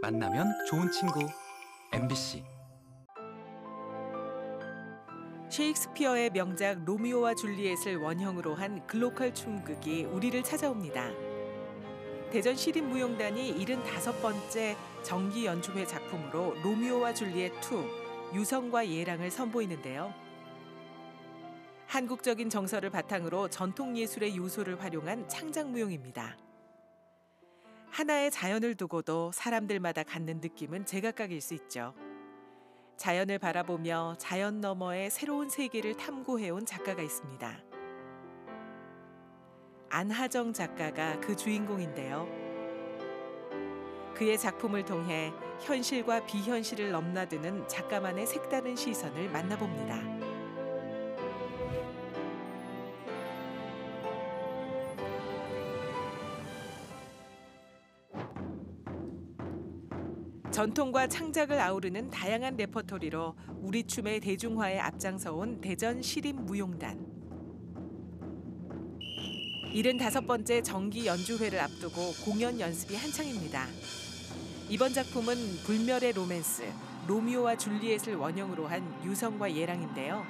만나면 좋은 친구 MBC 셰익스피어의 명작 로미오와 줄리엣을 원형으로 한 글로컬 춤극이 우리를 찾아옵니다. 대전 시립무용단이 75번째 정기 연주회 작품으로 로미오와 줄리엣 2 유성과 예랑을 선보이는데요. 한국적인 정서를 바탕으로 전통 예술의 요소를 활용한 창작 무용입니다. 하나의 자연을 두고도 사람들마다 갖는 느낌은 제각각일 수 있죠. 자연을 바라보며 자연 너머의 새로운 세계를 탐구해온 작가가 있습니다. 안하정 작가가 그 주인공인데요. 그의 작품을 통해 현실과 비현실을 넘나드는 작가만의 색다른 시선을 만나봅니다. 전통과 창작을 아우르는 다양한 레퍼토리로 우리 춤의 대중화에 앞장서 온 대전 시립무용단. 75번째 정기 연주회를 앞두고 공연 연습이 한창입니다. 이번 작품은 불멸의 로맨스, 로미오와 줄리엣을 원형으로 한 유성과 예랑인데요.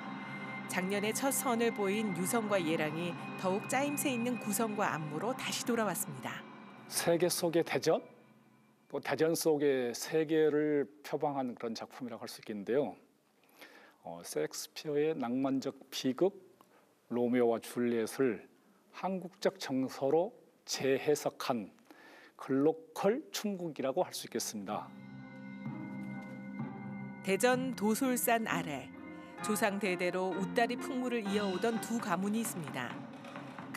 작년에 첫 선을 보인 유성과 예랑이 더욱 짜임새 있는 구성과 안무로 다시 돌아왔습니다. 세계 속의 대전, 또 대전 속의 세계를 표방한 그런 작품이라고 할 수 있겠는데요. 어, 섹스피어의 낭만적 비극 로미오와 줄리엣을 한국적 정서로 재해석한 글로컬 춤극이라고 할 수 있겠습니다. 대전 도솔산 아래 조상 대대로 웃다리 풍물을 이어오던 두 가문이 있습니다.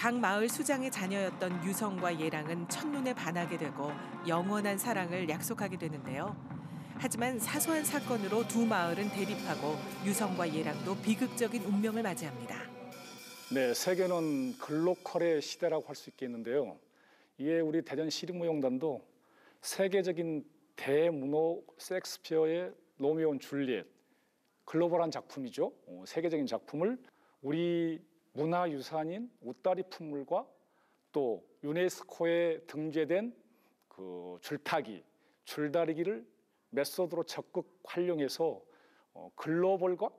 각 마을 수장의 자녀였던 유성과 예랑은 첫눈에 반하게 되고 영원한 사랑을 약속하게 되는데요. 하지만 사소한 사건으로 두 마을은 대립하고 유성과 예랑도 비극적인 운명을 맞이합니다. 네, 세계는 글로컬의 시대라고 할 수 있겠는데요. 이에 우리 대전 시립무용단도 세계적인 대문호 섹스피어의 로미오 줄리엣 글로벌한 작품이죠. 어, 세계적인 작품을 우리 문화유산인 웃다리 풍물과 또 유네스코에 등재된 그 줄타기, 줄다리기를 method로 적극 활용해서 어, 글로벌과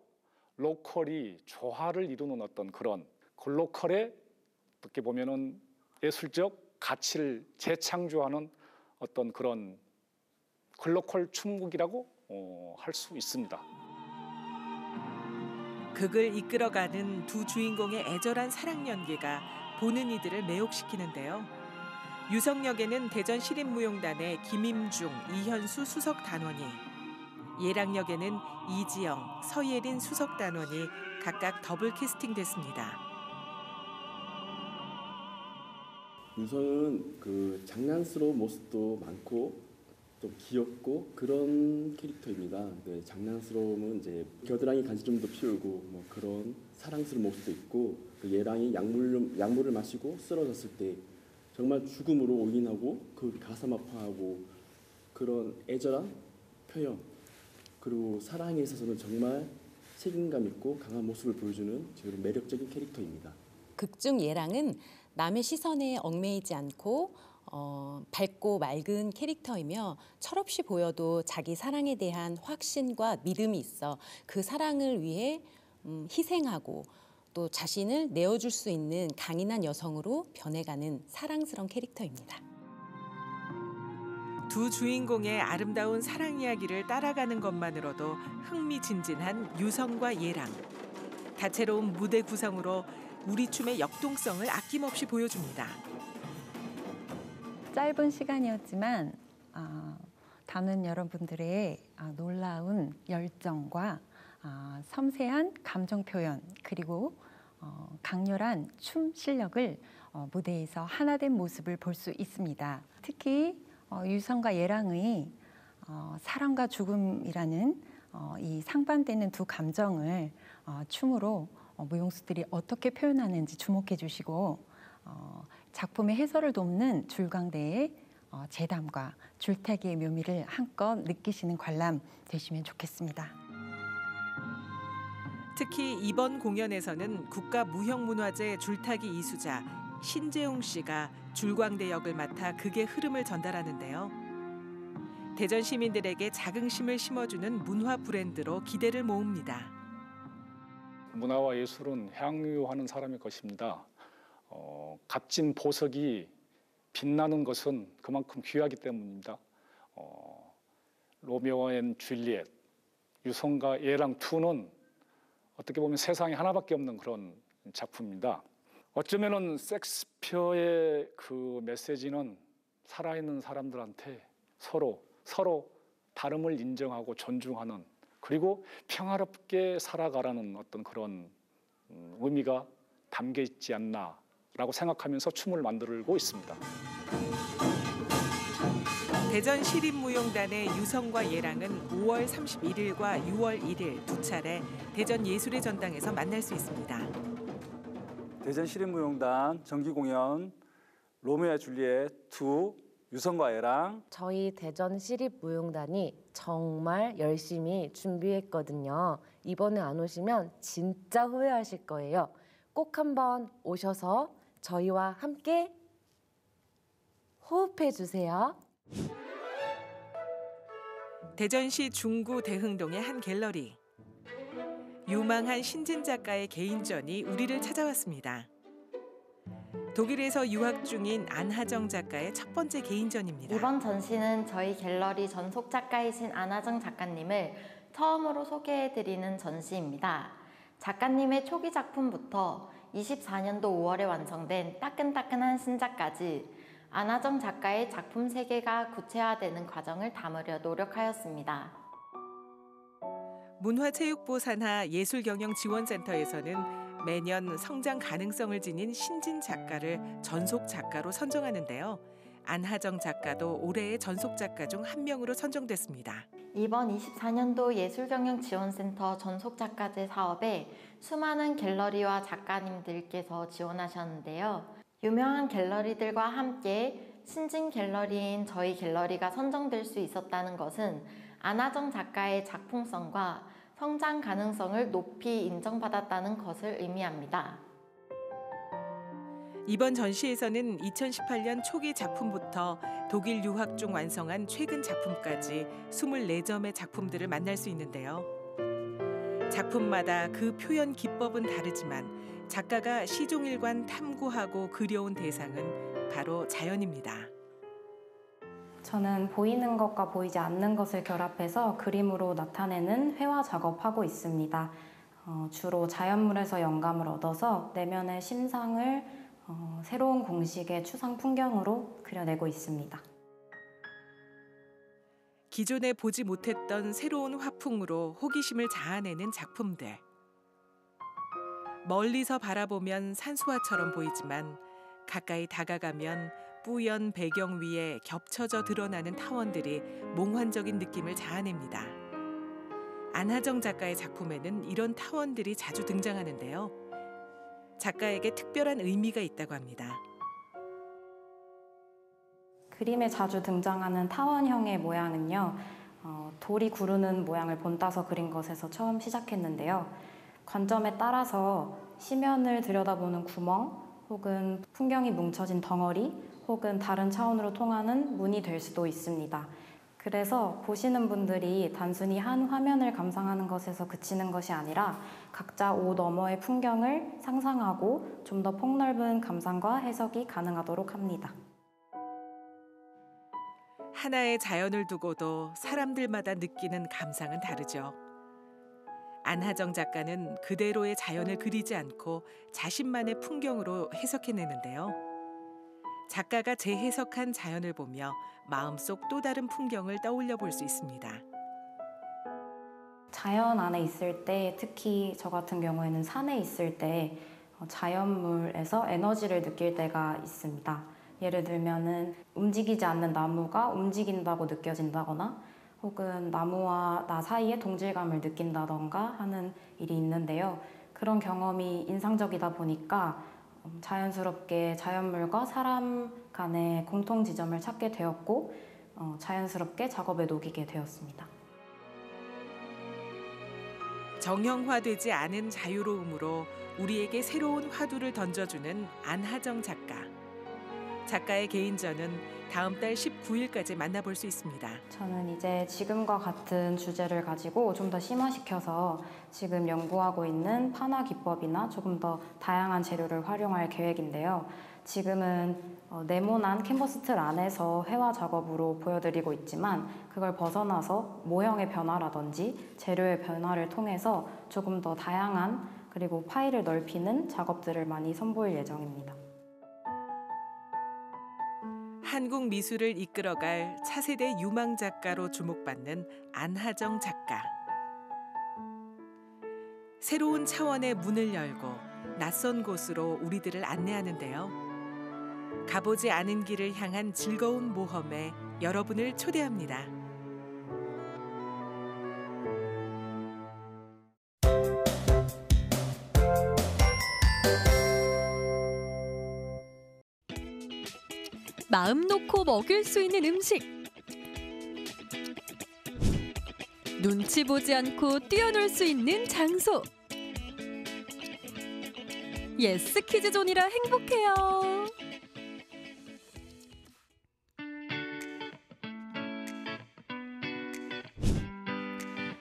local이 조화를 이루는 어떤 그런 glocal의 어떻게 보면은 예술적 가치를 재창조하는 어떤 그런 glocal 춤극이라고 어, 할 수 있습니다. 극을 이끌어가는 두 주인공의 애절한 사랑 연기가 보는 이들을 매혹시키는데요. 유성역에는 대전 시립무용단의 김임중, 이현수 수석 단원이, 예랑역에는 이지영, 서예린 수석 단원이 각각 더블 캐스팅됐습니다. 유성은 그 장난스러운 모습도 많고 좀 귀엽고 그런 캐릭터입니다. 네, 장난스러움은 이제 겨드랑이 간지 좀더 피우고 뭐 그런 사랑스러운 모습도 있고 그 얘랑이 약물 약물을 마시고 쓰러졌을 때 정말 죽음으로 올인하고 그 가슴 아파하고 그런 애절한 표현 그리고 사랑에 있어서는 정말 책임감 있고 강한 모습을 보여주는 지금 매력적인 캐릭터입니다. 극중 예랑은 남의 시선에 얽매이지 않고 어, 밝고 맑은 캐릭터이며 철없이 보여도 자기 사랑에 대한 확신과 믿음이 있어 그 사랑을 위해 음, 희생하고 또 자신을 내어줄 수 있는 강인한 여성으로 변해가는 사랑스러운 캐릭터입니다. 두 주인공의 아름다운 사랑 이야기를 따라가는 것만으로도 흥미진진한 유성과 예랑. 다채로운 무대 구성으로 우리 춤의 역동성을 아낌없이 보여줍니다. 짧은 시간이었지만 어, 담은 여러분들의 어, 놀라운 열정과 어, 섬세한 감정 표현 그리고 어, 강렬한 춤 실력을 어, 무대에서 하나된 모습을 볼 수 있습니다. 특히 어, 유성과 예랑의 어, 사랑과 죽음이라는 어, 이 상반되는 두 감정을 어, 춤으로 어, 무용수들이 어떻게 표현하는지 주목해 주시고 어, 작품의 해설을 돕는 줄광대의 어, 재담과 줄타기의 묘미를 한껏 느끼시는 관람 되시면 좋겠습니다. 특히 이번 공연에서는 국가무형문화재 줄타기 이수자 신재용 씨가 줄광대 역을 맡아 극의 흐름을 전달하는데요. 대전 시민들에게 자긍심을 심어주는 문화 브랜드로 기대를 모읍니다. 문화와 예술은 향유하는 사람의 것입니다. 어, 값진 보석이 빛나는 것은 그만큼 귀하기 때문입니다. 어, 로미오와 and 줄리엣, 유성과 예랑 2는 어떻게 보면 세상에 하나밖에 없는 그런 작품입니다. 어쩌면은 섹스피어의 그 메시지는 살아있는 사람들한테 서로 서로 다름을 인정하고 존중하는 그리고 평화롭게 살아가라는 어떤 그런 음, 의미가 담겨 있지 않나 라고 생각하면서 춤을 만들고 있습니다. 대전 시립무용단의 유성과 예랑은 5월 31일과 6월 1일 두 차례 대전 예술의 전당에서 만날 수 있습니다. 대전 시립무용단 정기 공연 로미오와 줄리엣 2 유성과 애랑 저희 대전 시립무용단이 정말 열심히 준비했거든요. 이번에 안 오시면 진짜 후회하실 거예요. 꼭 한번 오셔서 저희와 함께 호흡해 주세요. 대전시 중구 대흥동의 한 갤러리. 유망한 신진 작가의 개인전이 우리를 찾아왔습니다. 독일에서 유학 중인 안하정 작가의 첫 번째 개인전입니다. 이번 전시는 저희 갤러리 전속 작가이신 안하정 작가님을 처음으로 소개해드리는 전시입니다. 작가님의 초기 작품부터 24년도 5월에 완성된 따끈따끈한 신작까지 안하정 작가의 작품 세계가 구체화되는 과정을 담으려 노력하였습니다. 문화체육부 산하 예술경영지원센터에서는 매년 성장 가능성을 지닌 신진 작가를 전속 작가로 선정하는데요. 안하정 작가도 올해의 전속 작가 중 한 명으로 선정됐습니다. 이번 24년도 예술경영지원센터 전속 작가제 사업에 수많은 갤러리와 작가님들께서 지원하셨는데요. 유명한 갤러리들과 함께 신진 갤러리인 저희 갤러리가 선정될 수 있었다는 것은 안하정 작가의 작품성과 성장 가능성을 높이 인정받았다는 것을 의미합니다. 이번 전시에서는 2018년 초기 작품부터 독일 유학 중 완성한 최근 작품까지 24점의 작품들을 만날 수 있는데요. 작품마다 그 표현 기법은 다르지만 작가가 시종일관 탐구하고 그려온 대상은 바로 자연입니다. 저는 보이는 것과 보이지 않는 것을 결합해서 그림으로 나타내는 회화 작업하고 있습니다. 어, 주로 자연물에서 영감을 얻어서 내면의 심상을 어, 새로운 공식의 추상 풍경으로 그려내고 있습니다. 기존에 보지 못했던 새로운 화풍으로 호기심을 자아내는 작품들. 멀리서 바라보면 산수화처럼 보이지만 가까이 다가가면 뿌연 배경 위에 겹쳐져 드러나는 타원들이 몽환적인 느낌을 자아냅니다. 안하정 작가의 작품에는 이런 타원들이 자주 등장하는데요. 작가에게 특별한 의미가 있다고 합니다. 그림에 자주 등장하는 타원형의 모양은요, 어, 돌이 구르는 모양을 본따서 그린 것에서 처음 시작했는데요. 관점에 따라서 시면을 들여다보는 구멍, 혹은 풍경이 뭉쳐진 덩어리, 혹은 다른 차원으로 통하는 문이 될 수도 있습니다. 그래서 보시는 분들이 단순히 한 화면을 감상하는 것에서 그치는 것이 아니라 각자 옷 너머의 풍경을 상상하고 좀 더 폭넓은 감상과 해석이 가능하도록 합니다. 하나의 자연을 두고도 사람들마다 느끼는 감상은 다르죠. 안하정 작가는 그대로의 자연을 그리지 않고 자신만의 풍경으로 해석해내는데요. 작가가 재해석한 자연을 보며 마음속 또 다른 풍경을 떠올려 볼 수 있습니다. 자연 안에 있을 때 특히 저 같은 경우에는 산에 있을 때 어, 자연물에서 에너지를 느낄 때가 있습니다. 예를 들면은 움직이지 않는 나무가 움직인다고 느껴진다거나 혹은 나무와 나 사이에 동질감을 느낀다던가 하는 일이 있는데요. 그런 경험이 인상적이다 보니까 음, 자연스럽게 자연물과 사람 간의 공통 지점을 찾게 되었고 어, 자연스럽게 작업에 녹이게 되었습니다. 정형화되지 않은 자유로움으로 우리에게 새로운 화두를 던져주는 안하정 작가. 작가의 개인전은 다음 달 19일까지 만나볼 수 있습니다. 저는 이제 지금과 같은 주제를 가지고 좀 더 심화시켜서 지금 연구하고 있는 판화 기법이나 조금 더 다양한 재료를 활용할 계획인데요. 지금은 어, 네모난 캔버스 틀 안에서 회화 작업으로 보여드리고 있지만 그걸 벗어나서 모형의 변화라든지 재료의 변화를 통해서 조금 더 다양한 그리고 파일을 넓히는 작업들을 많이 선보일 예정입니다. 한국 미술을 이끌어갈 차세대 유망 작가로 주목받는 안하정 작가. 새로운 차원의 문을 열고 낯선 곳으로 우리들을 안내하는데요. 가보지 않은 길을 향한 즐거운 모험에 여러분을 초대합니다. 마음 놓고 먹일 수 있는 음식. 눈치 보지 않고 뛰어놀 수 있는 장소. yes kids zone이라 행복해요.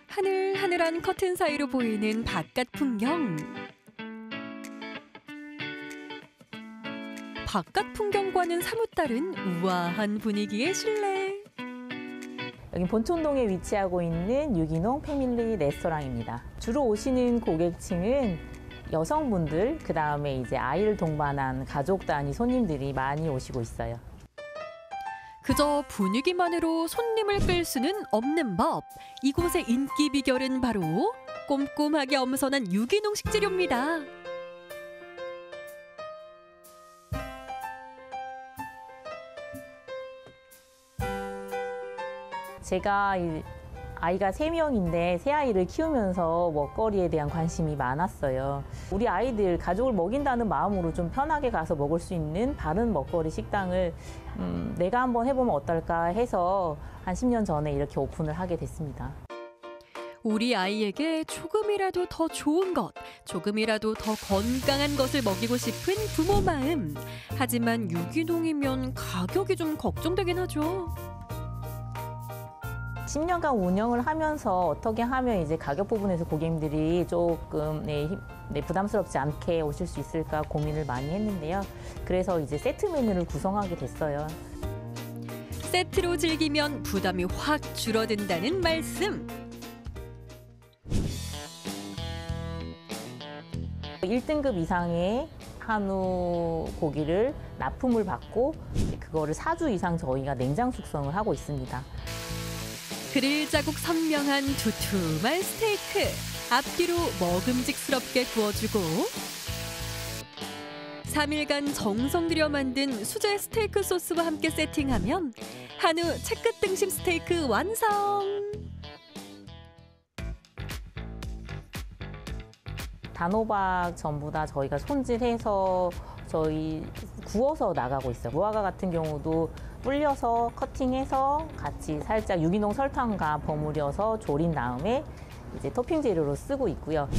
하늘하늘한 커튼 사이로 보이는 바깥 풍경. 바깥 풍경과는 사뭇 다른 우아한 분위기의 실내. 여기 본촌동에 위치하고 있는 유기농 패밀리 레스토랑입니다. 주로 오시는 고객층은 여성분들, 그 다음에 이제 아이를 동반한 가족 단위 손님들이 많이 오시고 있어요. 그저 분위기만으로 손님을 끌 수는 없는 법. 이곳의 인기 비결은 바로 꼼꼼하게 엄선한 유기농 식재료입니다. 제가 이 아이가 세명인데세 아이를 키우면서 먹거리에 대한 관심이 많았어요. 우리 아이들 가족을 먹인다는 마음으로 좀 편하게 가서 먹을 수 있는 바른 먹거리 식당을 음, 내가 한번 해보면 어떨까 해서 한 10년 전에 이렇게 오픈을 하게 됐습니다. 우리 아이에게 조금이라도 더 좋은 것, 조금이라도 더 건강한 것을 먹이고 싶은 부모 마음. 하지만 유기농이면 가격이 좀 걱정되긴 하죠. 10년간 운영을 하면서 어떻게 하면 이제 가격 부분에서 고객님들이 조금 네, 힘- 네, 부담스럽지 않게 오실 수 있을까 고민을 많이 했는데요. 그래서 이제 세트 메뉴를 구성하게 됐어요. 세트로 즐기면 부담이 확 줄어든다는 말씀. 1등급 이상의 한우 고기를 납품을 받고 그거를 4주 이상 저희가 냉장 숙성을 하고 있습니다. 그릴 자국 선명한 두툼한 스테이크. 앞뒤로 먹음직스럽게 구워주고 3일간 정성 들여 만든 수제 스테이크 소스와 함께 세팅하면 한우 채끝 등심 스테이크 완성. 단호박 전부 다 저희가 손질해서 저희 구워서 나가고 있어요. 무화과 같은 경우도 불려서 커팅해서 같이 살짝 유기농 설탕과 버무려서 졸인 다음에 이제 토핑 재료로 쓰고 있고요.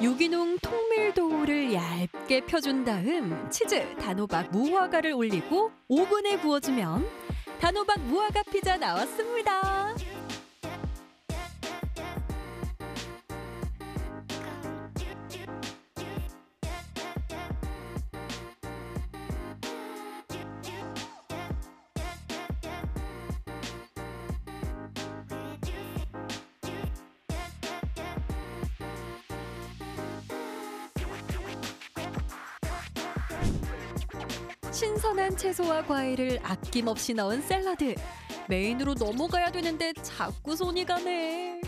유기농 통밀 도우를 얇게 펴준 다음 치즈, 단호박, 무화과를 올리고 오븐에 구워주면 단호박 무화과 피자 나왔습니다. 채소와 과일을 아낌없이 넣은 샐러드. 메인으로 넘어가야 되는데 자꾸 손이 가네.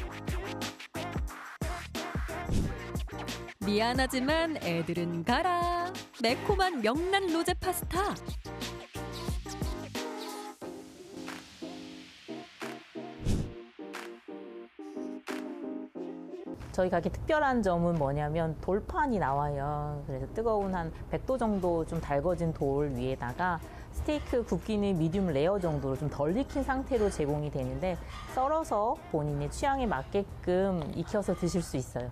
미안하지만 애들은 가라. 매콤한 명란 로제 파스타. 저희 가게 특별한 점은 뭐냐면 돌판이 나와요. 그래서 뜨거운 한 100도 정도 좀 달궈진 돌 위에다가 스테이크 굽기는 medium rare 정도로 좀 덜 익힌 상태로 제공이 되는데 썰어서 본인의 취향에 맞게끔 익혀서 드실 수 있어요.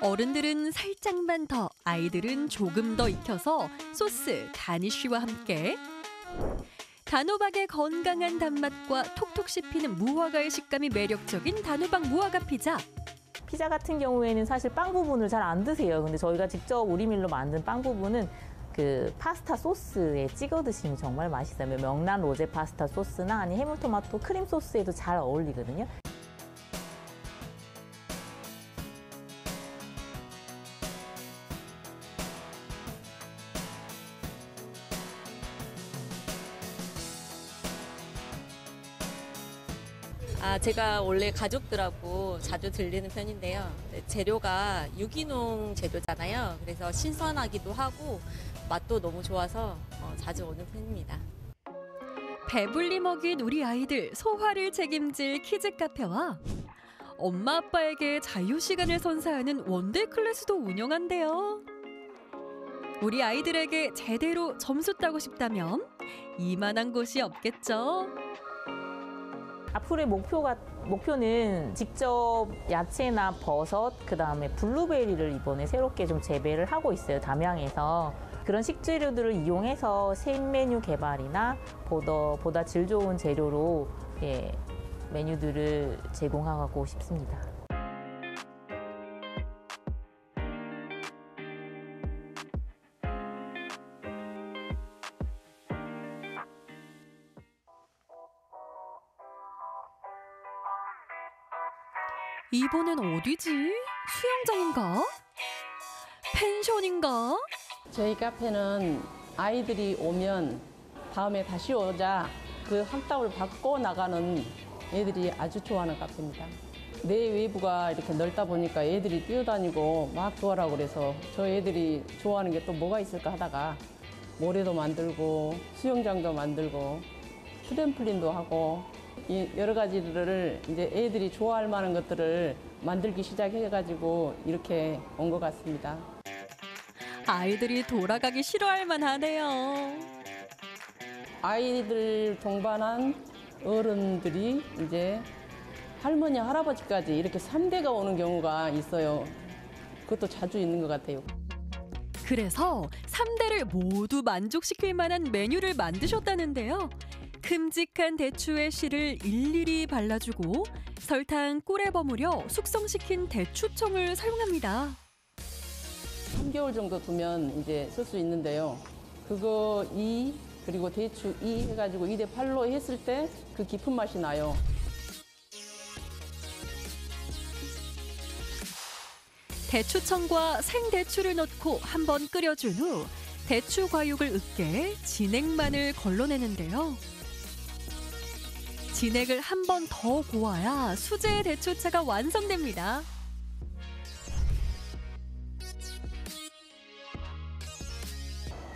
어른들은 살짝만 더, 아이들은 조금 더 익혀서 소스, garnish와 함께 단호박의 건강한 단맛과 톡톡 씹히는 무화과의 식감이 매력적인 단호박 무화과 피자. 피자 같은 경우에는 사실 빵 부분을 잘 안 드세요. 근데 저희가 직접 우리밀로 만든 빵 부분은 그 파스타 소스에 찍어 드시면 정말 맛있어요. 명란 로제 파스타 소스나 아니 해물토마토 크림 소스에도 잘 어울리거든요. 아, 제가 원래 가족들하고 자주 들리는 편인데요. 네, 재료가 유기농 재료잖아요. 그래서 신선하기도 하고 맛도 너무 좋아서 어, 자주 오는 편입니다. 배불리 먹인 우리 아이들 소화를 책임질 키즈 카페와 엄마 아빠에게 자유 시간을 선사하는 one-day class도 운영한대요. 우리 아이들에게 제대로 점수 따고 싶다면 이만한 곳이 없겠죠. 앞으로의 목표가 목표는 직접 야채나 버섯 그다음에 블루베리를 이번에 새롭게 좀 재배를 하고 있어요 담양에서 그런 식재료들을 이용해서 신메뉴 개발이나 보다 보다 질 좋은 재료로 예, 메뉴들을 제공하고 싶습니다. 이번엔 어디지? 수영장인가? 펜션인가? 저희 카페는 아이들이 오면 다음에 다시 오자 그 학답을 받고 나가는 애들이 아주 좋아하는 카페입니다. 내 외부가 이렇게 넓다 보니까 애들이 뛰어다니고 막 좋아하라고 그래서 저 애들이 좋아하는 게 또 뭐가 있을까 하다가 모래도 만들고 수영장도 만들고 트램플린도 하고 이 여러 가지들을 이제 애들이 좋아할 만한 것들을 만들기 시작해가지고 이렇게 온 것 같습니다. 아이들이 돌아가기 싫어할 만하네요. 아이들 동반한 어른들이 이제 할머니, 할아버지까지 이렇게 3대가 오는 경우가 있어요. 그것도 자주 있는 것 같아요. 그래서 3대를 모두 만족시킬 만한 메뉴를 만드셨다는데요. 큼직한 대추의 씨를 일일이 발라주고 설탕, 꿀에 버무려 숙성시킨 대추청을 사용합니다. 3개월 정도 두면 이제 쓸 수 있는데요. 그거 2 그리고 대추 2 해가지고 2대 8로 했을 때 그 깊은 맛이 나요. 대추청과 생대추를 넣고 한번 끓여준 후 대추 과육을 으깨 진액만을 걸러내는데요. 진액을 한 번 더 고아야 수제 대추차가 완성됩니다.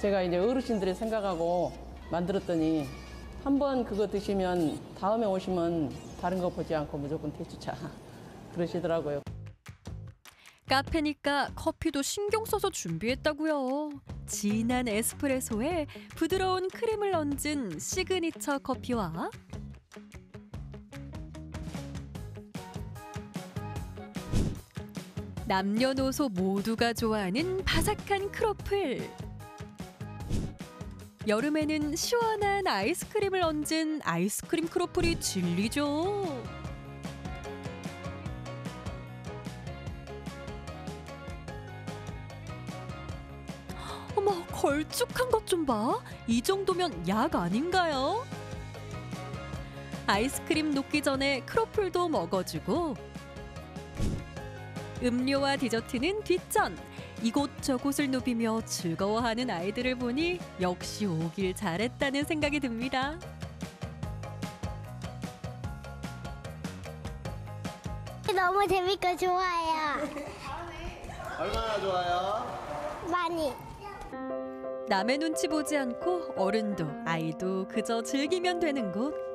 제가 이제 어르신들의 생각하고 만들었더니 한 번 그거 드시면 다음에 오시면 다른 거 보지 않고 무조건 대추차 그러시더라고요. 카페니까 커피도 신경 써서 준비했다고요. 진한 에스프레소에 부드러운 크림을 얹은 시그니처 커피와 남녀노소 모두가 좋아하는 바삭한 크로플. 여름에는 시원한 아이스크림을 얹은 아이스크림 크로플이 진리죠. 어머, 걸쭉한 것 좀 봐. 이 정도면 약 아닌가요? 아이스크림 녹기 전에 크로플도 먹어주고 음료와 디저트는 뒷전. 이곳저곳을 누비며 즐거워하는 아이들을 보니 역시 오길 잘했다는 생각이 듭니다. 너무 재밌고 좋아요. 얼마나 좋아요? 많이. 남의 눈치 보지 않고 어른도 아이도 그저 즐기면 되는 곳.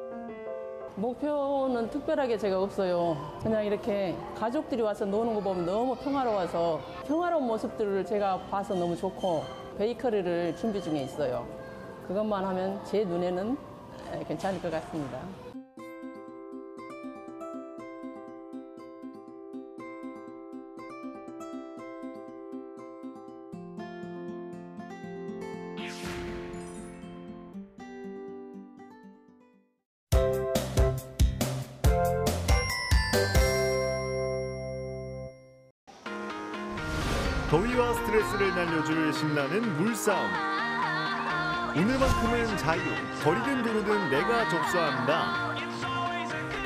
목표는 특별하게 제가 없어요. 그냥 이렇게 가족들이 와서 노는 거 보면 너무 평화로워서 평화로운 모습들을 제가 봐서 너무 좋고 베이커리를 준비 중에 있어요. 그것만 하면 제 눈에는 괜찮을 것 같습니다. 신나는 물싸움. 오늘만큼은 자유, 거리든 도로든 내가 접수한다.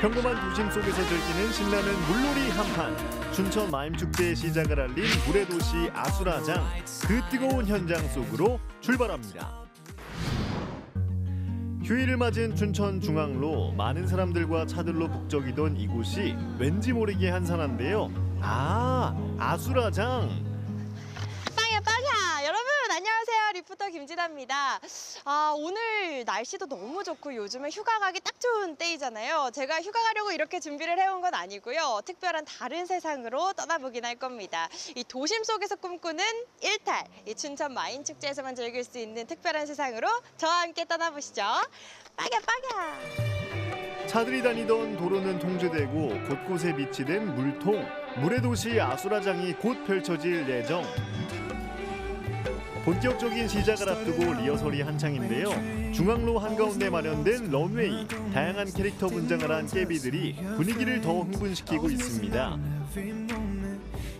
평범한 도심 속에서 즐기는 신나는 물놀이 한판. 춘천 마임축제의 시작을 알린 물의 도시 아수라장. 그 뜨거운 현장 속으로 출발합니다. 휴일을 맞은 춘천 중앙로 많은 사람들과 차들로 북적이던 이곳이 왠지 모르게 한산한데요. 아, 아수라장. 리포터 김진아입니다. 아 오늘 날씨도 너무 좋고 요즘에 휴가 가기 딱 좋은 때이잖아요. 제가 휴가 가려고 이렇게 준비를 해온 건 아니고요. 특별한 다른 세상으로 떠나보긴 할 겁니다. 이 도심 속에서 꿈꾸는 일탈 이 춘천 마인 축제에서만 즐길 수 있는 특별한 세상으로 저와 함께 떠나보시죠. 빵야 빵야 차들이 다니던 도로는 통제되고 곳곳에 비치된 물통, 물의 도시 아수라장이 곧 펼쳐질 예정. 본격적인 시작을 앞두고 리허설이 한창인데요. 중앙로 한가운데 마련된 런웨이, 다양한 캐릭터 분장을 한 깨비들이 분위기를 더 흥분시키고 있습니다.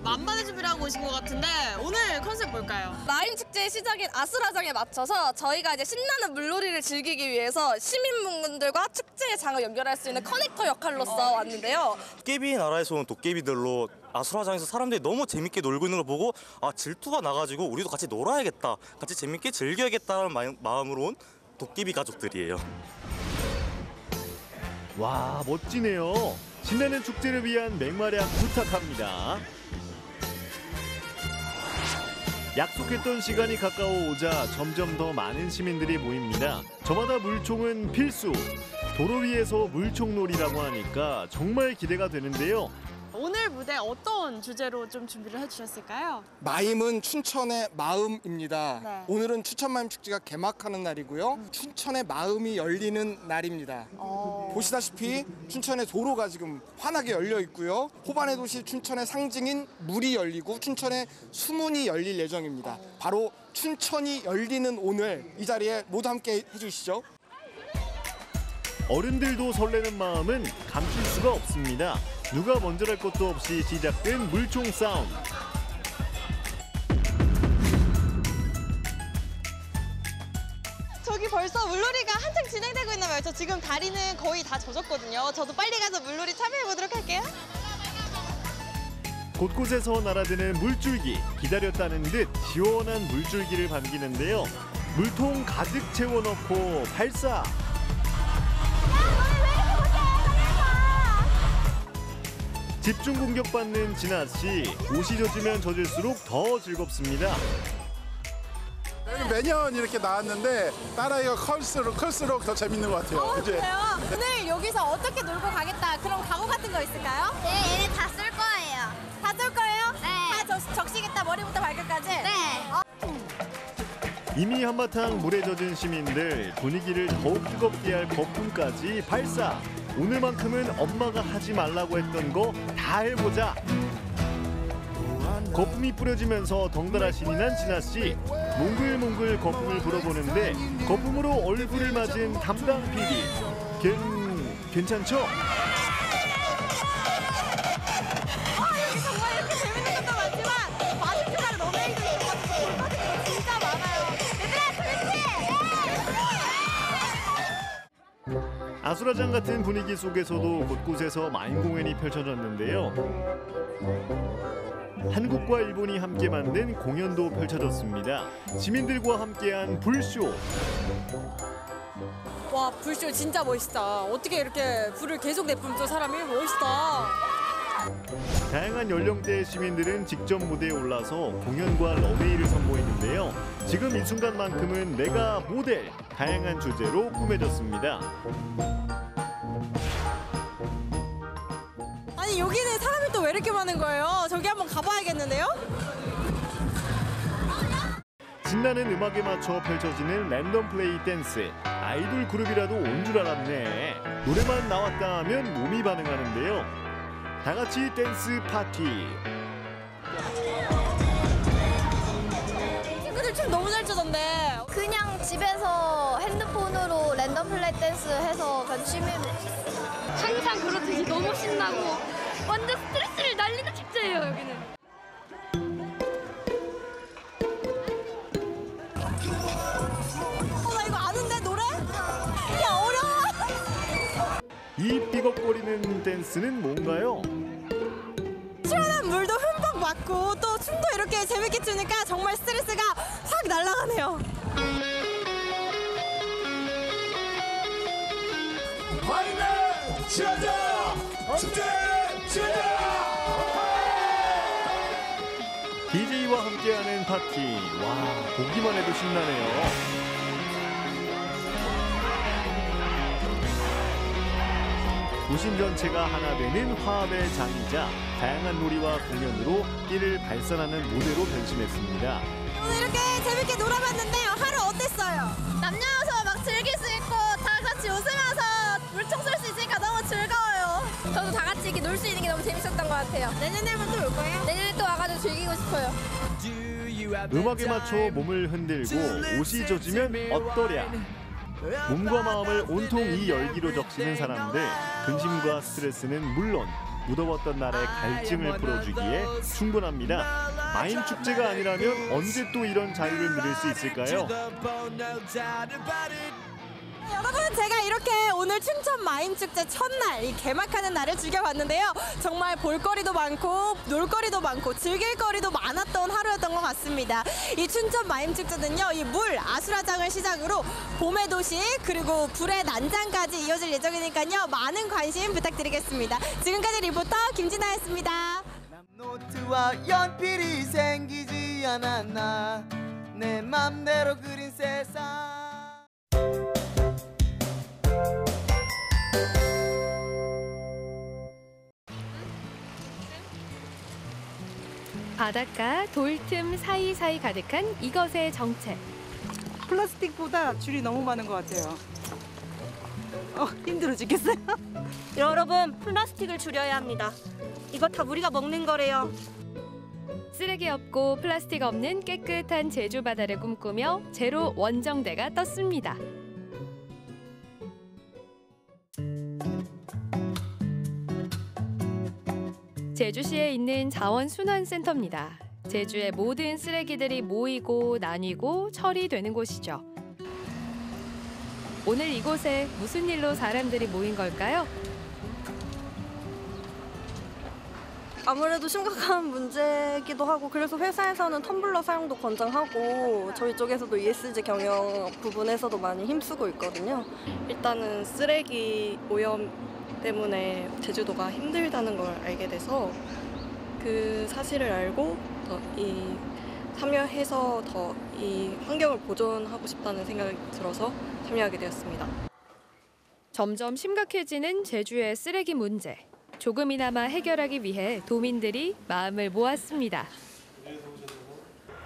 만반의 준비를 하고 오신 것 같은데 오늘 컨셉 뭘까요? 마임 축제 시작인 아수라장에 맞춰서 저희가 이제 신나는 물놀이를 즐기기 위해서 시민분들과 축제의 장을 연결할 수 있는 커넥터 역할로서 왔는데요. 도깨비 나라에서 온 도깨비들로 아수라장에서 사람들이 너무 재밌게 놀고 있는 걸 보고 아 질투가 나가지고 우리도 같이 놀아야겠다 같이 재밌게 즐겨야겠다는 마- 마음으로 온 도깨비 가족들이에요 와, 멋지네요. 신나는 축제를 위한 맹활약 부탁합니다. 약속했던 시간이 가까워오자 점점 더 많은 시민들이 모입니다. 저마다 물총은 필수. 도로 위에서 물총놀이라고 하니까 정말 기대가 되는데요. 오늘 무대 어떤 주제로 좀 준비를 해주셨을까요? 마임은 춘천의 마음입니다. 네. 오늘은 춘천 마임 축제가 개막하는 날이고요. 춘천의 마음이 열리는 날입니다. 어. 보시다시피 춘천의 도로가 지금 환하게 열려 있고요. 호반의 도시 춘천의 상징인 물이 열리고 춘천의 수문이 열릴 예정입니다. 바로 춘천이 열리는 오늘 이 자리에 모두 함께 해주시죠. 어른들도 설레는 마음은 감출 수가 없습니다. 누가 먼저랄 것도 없이 시작된 물총 싸움. 저기 벌써 물놀이가 한창 진행되고 있나 봐요. 저 지금 다리는 거의 다 젖었거든요. 저도 빨리 가서 물놀이 참여해 보도록 할게요. 곳곳에서 날아드는 물줄기 기다렸다는 듯 시원한 물줄기를 반기는데요 물통 가득 채워넣고 발사 집중 공격받는 진아 씨 옷이 젖으면 젖을수록 더 즐겁습니다 매년 이렇게 나왔는데 딸아이가 클수록 클수록 더 재밌는 것 같아요. 그지? 오늘 여기서 어떻게 놀고 가겠다 그런 각오 같은 거 있을까요? 네, 얘네 다 쓸 거예요. 다쏠 거예요? 네. 다 적, 적시겠다 머리부터 발끝까지? 네. 이미 한바탕 물에 젖은 시민들 분위기를 더욱 뜨겁게 할 거품까지 발사 오늘만큼은 엄마가 하지 말라고 했던 거 다 해보자 거품이 뿌려지면서 덩달아 신이 난 진아 씨 몽글몽글 거품을 불어보는데 거품으로 얼굴을 맞은 담당 PD 괜 괜찮죠? 아? 아수라장 같은 분위기 속에서도 곳곳에서 마인 공연이 펼쳐졌는데요. 한국과 일본이 함께 만든 공연도 펼쳐졌습니다. 시민들과 함께한 불쇼. 와 불쇼 진짜 멋있다. 어떻게 이렇게 불을 계속 내뿜죠 사람이 멋있다. 다양한 연령대의 시민들은 직접 무대에 올라서 공연과 런웨이를 선보이는데요. 지금 이 순간만큼은 내가 모델 다양한 주제로 꾸며졌습니다. 아니 여기는 사람이 또 왜 이렇게 많은 거예요? 저기 한번 가봐야겠는데요? 신나는 음악에 맞춰 펼쳐지는 random play dance. 아이돌 그룹이라도 온 줄 알았네. 노래만 나왔다 하면 몸이 반응하는데요. 다 같이 댄스 파티. 친구들 춤 너무 잘 추던데. 그냥 집에서 핸드폰으로 랜덤 플레이 댄스 해서 그냥 취미 항상 그렇듯이 너무 신나고 완전 스트레스를 날리는 축제예요 여기는. 이 삐걱거리는 댄스는 뭔가요? 시원한 물도 흠뻑 맞고 또 춤도 이렇게 재밌게 추니까 정말 스트레스가 확 날아가네요. 화이팅! 치어자! 축제! 치어자! DJ와 함께하는 파티. 와, 보기만 해도 신나네요. 도심 전체가 하나 되는 화합의 장이자 다양한 놀이와 공연으로 띠를 발산하는 무대로 변신했습니다. 오늘 이렇게 재밌게 놀아봤는데요. 하루 어땠어요? 남녀여서 막 즐길 수 있고 다 같이 웃으면서 물총 쏠 수 있으니까 너무 즐거워요. 저도 다 같이 이렇게 놀 수 있는 게 너무 재밌었던 것 같아요. 내년에만 또올 거예요? 내년에 또 와가지고 즐기고 싶어요. 음악에 맞춰 몸을 흔들고 옷이 젖으면 어떠랴. 몸과 마음을 온통 이 열기로 적시는 사람들 근심과 스트레스는 물론 무더웠던 날의 갈증을 풀어주기에 충분합니다. 마임 축제가 아니라면 언제 또 이런 자유를 누릴 수 있을까요? 여러분 제가 이렇게 오늘 춘천 마임축제 첫날 이 개막하는 날을 즐겨봤는데요. 정말 볼거리도 많고 놀거리도 많고 즐길거리도 많았던 하루였던 것 같습니다. 이 춘천 마임축제는요. 이 물 아수라장을 시작으로 봄의 도시 그리고 불의 난장까지 이어질 예정이니까요. 많은 관심 부탁드리겠습니다. 지금까지 리포터 김진아였습니다. 노트와 연필이 생기지 않았나 내 맘대로 그린 세상 바닷가 돌틈 사이사이 가득한 이것의 정체. 플라스틱보다 줄이 너무 많은 것 같아요. 어, 힘들어 죽겠어요. 여러분 플라스틱을 줄여야 합니다. 이거 다 우리가 먹는 거래요. 쓰레기 없고 플라스틱 없는 깨끗한 제주 바다를 꿈꾸며 제로 원정대가 떴습니다. 제주시에 있는 자원순환센터입니다. 제주의 모든 쓰레기들이 모이고 나뉘고 처리되는 곳이죠. 오늘 이곳에 무슨 일로 사람들이 모인 걸까요? 아무래도 심각한 문제이기도 하고 그래서 회사에서는 텀블러 사용도 권장하고 저희 쪽에서도 ESG 경영 부분에서도 많이 힘쓰고 있거든요. 일단은 쓰레기 오염 때문에 제주도가 힘들다는 걸 알게 돼서 그 사실을 알고 더이 참여해서 더 이 환경을 보존하고 싶다는 생각이 들어서 참여하게 되었습니다. 점점 심각해지는 제주의 쓰레기 문제. 조금이나마 해결하기 위해 도민들이 마음을 모았습니다.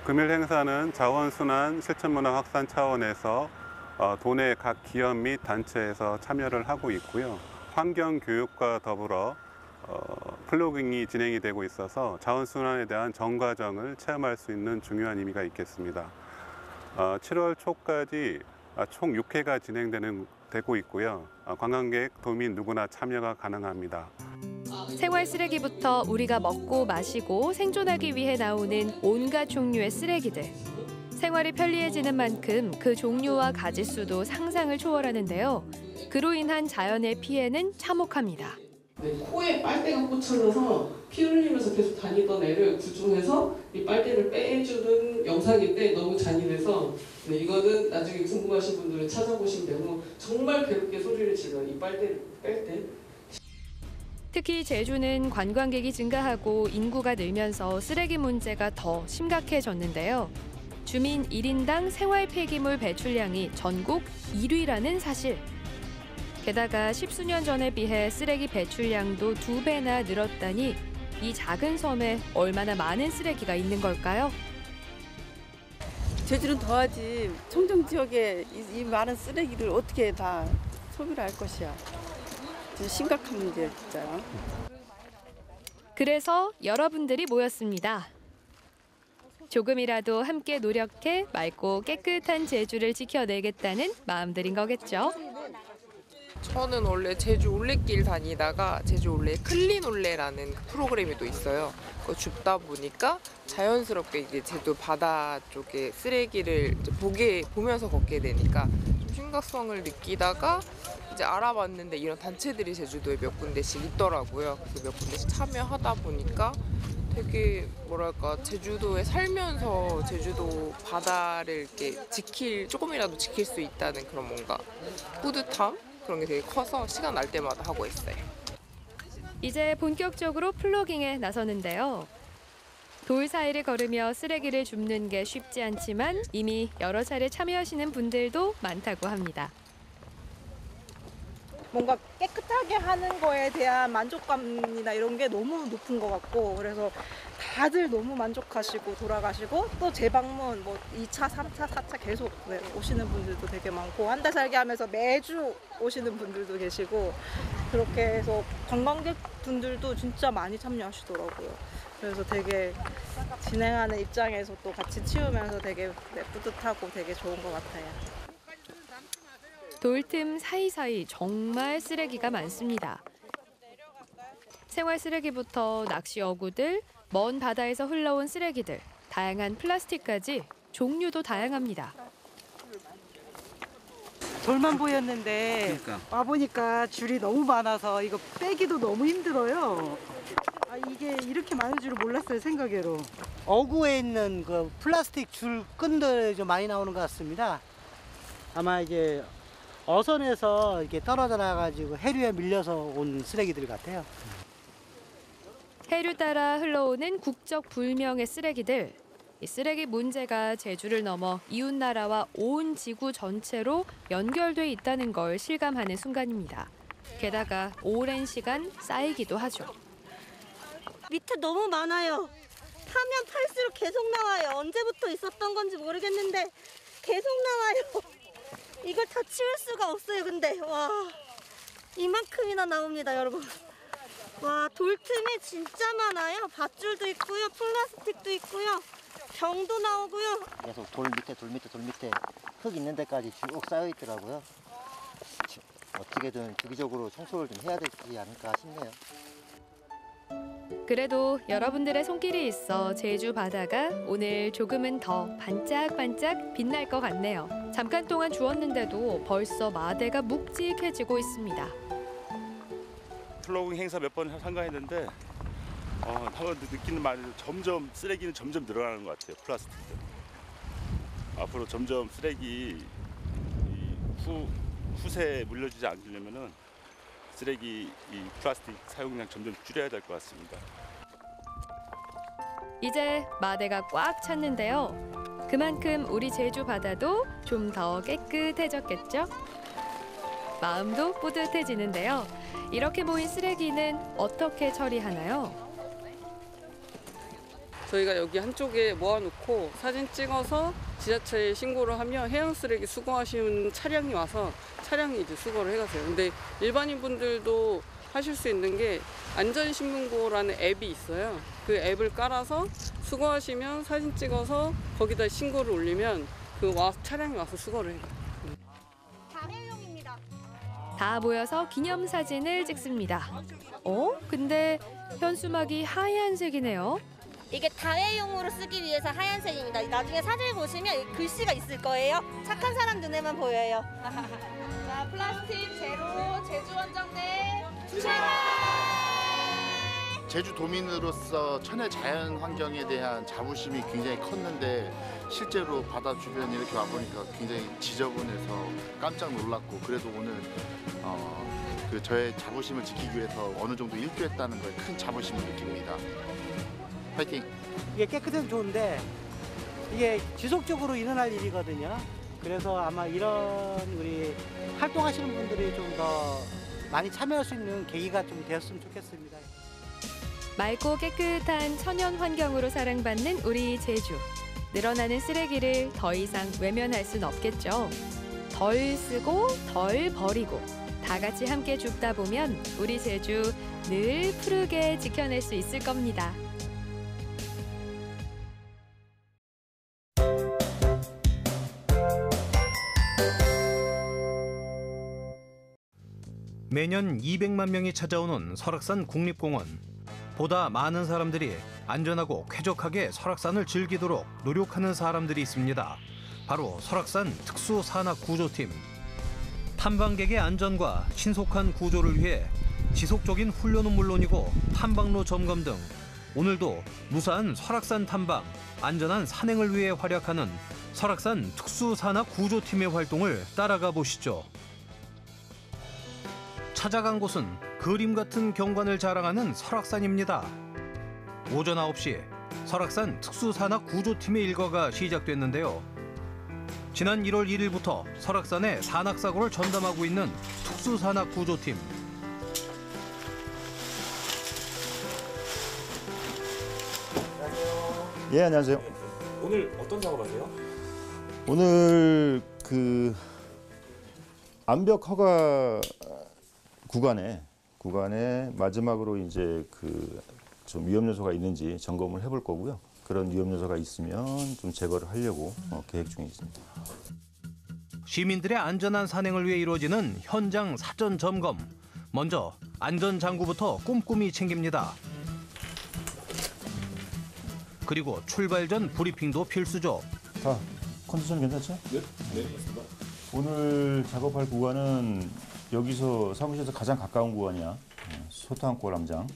금일 행사는 자원순환 실천문화 확산 차원에서 어, 도내 각 기업 및 단체에서 참여를 하고 있고요. 환경 교육과 더불어 어, 플로깅이 진행이 되고 있어서 자원순환에 대한 전 과정을 체험할 수 있는 중요한 의미가 있겠습니다. 어, 7월 초까지 아, 총 6회가 진행되는 되고 있고요. 어, 관광객, 도민 누구나 참여가 가능합니다. 생활 쓰레기부터 우리가 먹고 마시고 생존하기 위해 나오는 온갖 종류의 쓰레기들. 생활이 편리해지는 만큼 그 종류와 가짓수도 상상을 초월하는데요. 그로 인한 자연의 피해는 참혹합니다. 네, 코에 빨대가 꽂혀져서 피 흘리면서 계속 다니던 애를 구중해서 이 빨대를 빼주는 영상인데 너무 잔인해서 네, 이거는 나중에 궁금하신 분들은 찾아보시면 되고 정말 괴롭게 소리를 질러요. 이 빨대를 뺄 때. 특히 제주는 관광객이 증가하고 인구가 늘면서 쓰레기 문제가 더 심각해졌는데요. 주민 1인당 생활 폐기물 배출량이 전국 1위라는 사실. 게다가 십수년 전에 비해 쓰레기 배출량도 두 배나 늘었다니 이 작은 섬에 얼마나 많은 쓰레기가 있는 걸까요? 제주는 더하지 청정 지역에 이, 이 많은 쓰레기를 어떻게 다 소비를 할 것이야. 심각한 문제야 진짜. 그래서 여러분들이 모였습니다. 조금이라도 함께 노력해 맑고 깨끗한 제주를 지켜내겠다는 마음들인 거겠죠. 저는 원래 제주 올레길 다니다가 제주 올레 클린 올레라는 프로그램이 또 있어요. 그거 줍다 보니까 자연스럽게 이제 제주 바다 쪽에 쓰레기를 보게 보면서 걷게 되니까 좀 심각성을 느끼다가 이제 알아봤는데 이런 단체들이 제주도에 몇 군데씩 있더라고요. 그래서 몇 군데씩 참여하다 보니까 되게 뭐랄까 제주도에 살면서 제주도 바다를 이렇게 지킬 조금이라도 지킬 수 있다는 그런 뭔가 뿌듯함 그런 게 되게 커서 시간 날 때마다 하고 있어요. 이제 본격적으로 플로깅에 나서는데요. 돌 사이를 걸으며 쓰레기를 줍는 게 쉽지 않지만 이미 여러 차례 참여하시는 분들도 많다고 합니다. 뭔가 깨끗하게 하는 거에 대한 만족감이나 이런 게 너무 높은 것 같고 그래서 다들 너무 만족하시고 돌아가시고 또 재방문 뭐 2차, 3차, 4차 계속 네, 오시는 분들도 되게 많고 한 달 살기 하면서 매주 오시는 분들도 계시고 그렇게 해서 관광객 분들도 진짜 많이 참여하시더라고요. 그래서 되게 진행하는 입장에서 또 같이 치우면서 되게 네, 뿌듯하고 되게 좋은 것 같아요. 돌틈 사이사이 정말 쓰레기가 많습니다. 생활 쓰레기부터 낚시 어구들, 먼 바다에서 흘러온 쓰레기들, 다양한 플라스틱까지 종류도 다양합니다. 돌만 보였는데 와 보니까 줄이 너무 많아서 이거 빼기도 너무 힘들어요. 아 이게 이렇게 많은 줄을 몰랐어요 생각외로. 어구에 있는 그 플라스틱 줄 끈들이 좀 많이 나오는 것 같습니다. 아마 이제 어선에서 이렇게 떨어져 나가지고 해류에 밀려서 온 쓰레기들 같아요. 해류 따라 흘러오는 국적 불명의 쓰레기들. 이 쓰레기 문제가 제주를 넘어 이웃 나라와 온 지구 전체로 연결돼 있다는 걸 실감하는 순간입니다. 게다가 오랜 시간 쌓이기도 하죠. 밑에 너무 많아요. 파면 팔수록 계속 나와요. 언제부터 있었던 건지 모르겠는데 계속 나와요. 이걸 다 치울 수가 없어요. 근데 와 이만큼이나 나옵니다, 여러분. 와 돌틈이 진짜 많아요. 밧줄도 있고요, 플라스틱도 있고요, 병도 나오고요. 계속 돌 밑에 돌 밑에 돌 밑에 흙 있는 데까지 쭉 쌓여 있더라고요. 어떻게든 주기적으로 청소를 좀 해야 되지 않을까 싶네요. 그래도 여러분들의 손길이 있어 제주 바다가 오늘 조금은 더 반짝반짝 빛날 것 같네요. 잠깐 동안 주었는데도 벌써 마대가 묵직해지고 있습니다. 플로깅 행사 몇 번 참가했는데 어, 한번 느끼는 말이 점점 쓰레기는 점점 늘어나는 것 같아요. 플라스틱들. 앞으로 점점 쓰레기 이 후, 후세에 물려주지 않으려면은 쓰레기 이 플라스틱 사용량 점점 줄여야 될 것 같습니다. 이제 마대가 꽉 찼는데요. 그만큼 우리 제주 바다도 좀 더 깨끗해졌겠죠? 마음도 뿌듯해지는데요. 이렇게 모인 쓰레기는 어떻게 처리하나요? 저희가 여기 한쪽에 모아놓고 사진 찍어서 지자체에 신고를 하면 해양 쓰레기 수거하시는 차량이 와서 차량이 이제 수거를 해가세요. 근데 일반인 분들도 하실 수 있는 게 안전신문고라는 앱이 있어요. 그 앱을 깔아서 수거하시면 사진 찍어서 거기다 신고를 올리면 그 와, 차량이 와서 수거를 해요. 다 모여서 기념 사진을 찍습니다. 어? 근데 현수막이 하얀색이네요. 이게 다회용으로 쓰기 위해서 하얀색입니다. 나중에 사진을 보시면 글씨가 있을 거예요. 착한 사람 눈에만 보여요. 자, 플라스틱 제로 제주 원정대 출발! 제주 도민으로서 천혜 자연 환경에 대한 자부심이 굉장히 컸는데 실제로 바다 주변 이렇게 와보니까 굉장히 지저분해서 깜짝 놀랐고 그래도 오늘 어, 그 저의 자부심을 지키기 위해서 어느 정도 일조했다는 거에 큰 자부심을 느낍니다. 파이팅! 이게 깨끗해서 좋은데 이게 지속적으로 일어날 일이거든요. 그래서 아마 이런 우리 활동하시는 분들이 좀 더 많이 참여할 수 있는 계기가 좀 되었으면 좋겠습니다. 맑고 깨끗한 천연 환경으로 사랑받는 우리 제주. 늘어나는 쓰레기를 더 이상 외면할 순 없겠죠. 덜 쓰고 덜 버리고 다 같이 함께 줍다 보면 우리 제주 늘 푸르게 지켜낼 수 있을 겁니다. 매년 200만 명이 찾아오는 설악산 국립공원. 보다 많은 사람들이 안전하고 쾌적하게 설악산을 즐기도록 노력하는 사람들이 있습니다. 바로 설악산 특수산악구조팀. 탐방객의 안전과 신속한 구조를 위해 지속적인 훈련은 물론이고 탐방로 점검 등 오늘도 무사한 설악산 탐방, 안전한 산행을 위해 활약하는 설악산 특수산악구조팀의 활동을 따라가 보시죠. 찾아간 곳은 그림 같은 경관을 자랑하는 설악산입니다. 오전 9시 설악산 특수산악 구조팀의 일과가 시작됐는데요. 지난 1월 1일부터 설악산에 산악사고를 전담하고 있는 특수산악 구조팀. 예 안녕하세요. 오늘 어떤 작업하세요? 오늘 그 암벽 허가 구간에 구간에 마지막으로 이제 그 좀 위험 요소가 있는지 점검을 해볼 거고요. 그런 위험 요소가 있으면 좀 제거를 하려고 어, 계획 중에 있습니다. 시민들의 안전한 산행을 위해 이루어지는 현장 사전 점검. 먼저 안전 장구부터 꼼꼼히 챙깁니다. 그리고 출발 전 브리핑도 필수죠. 자 컨디션 괜찮죠? 네, 네, 맞습니다. 오늘 작업할 구간은 여기서 사무실에서 가장 가까운 구간이야. 어, 소탕골 함장.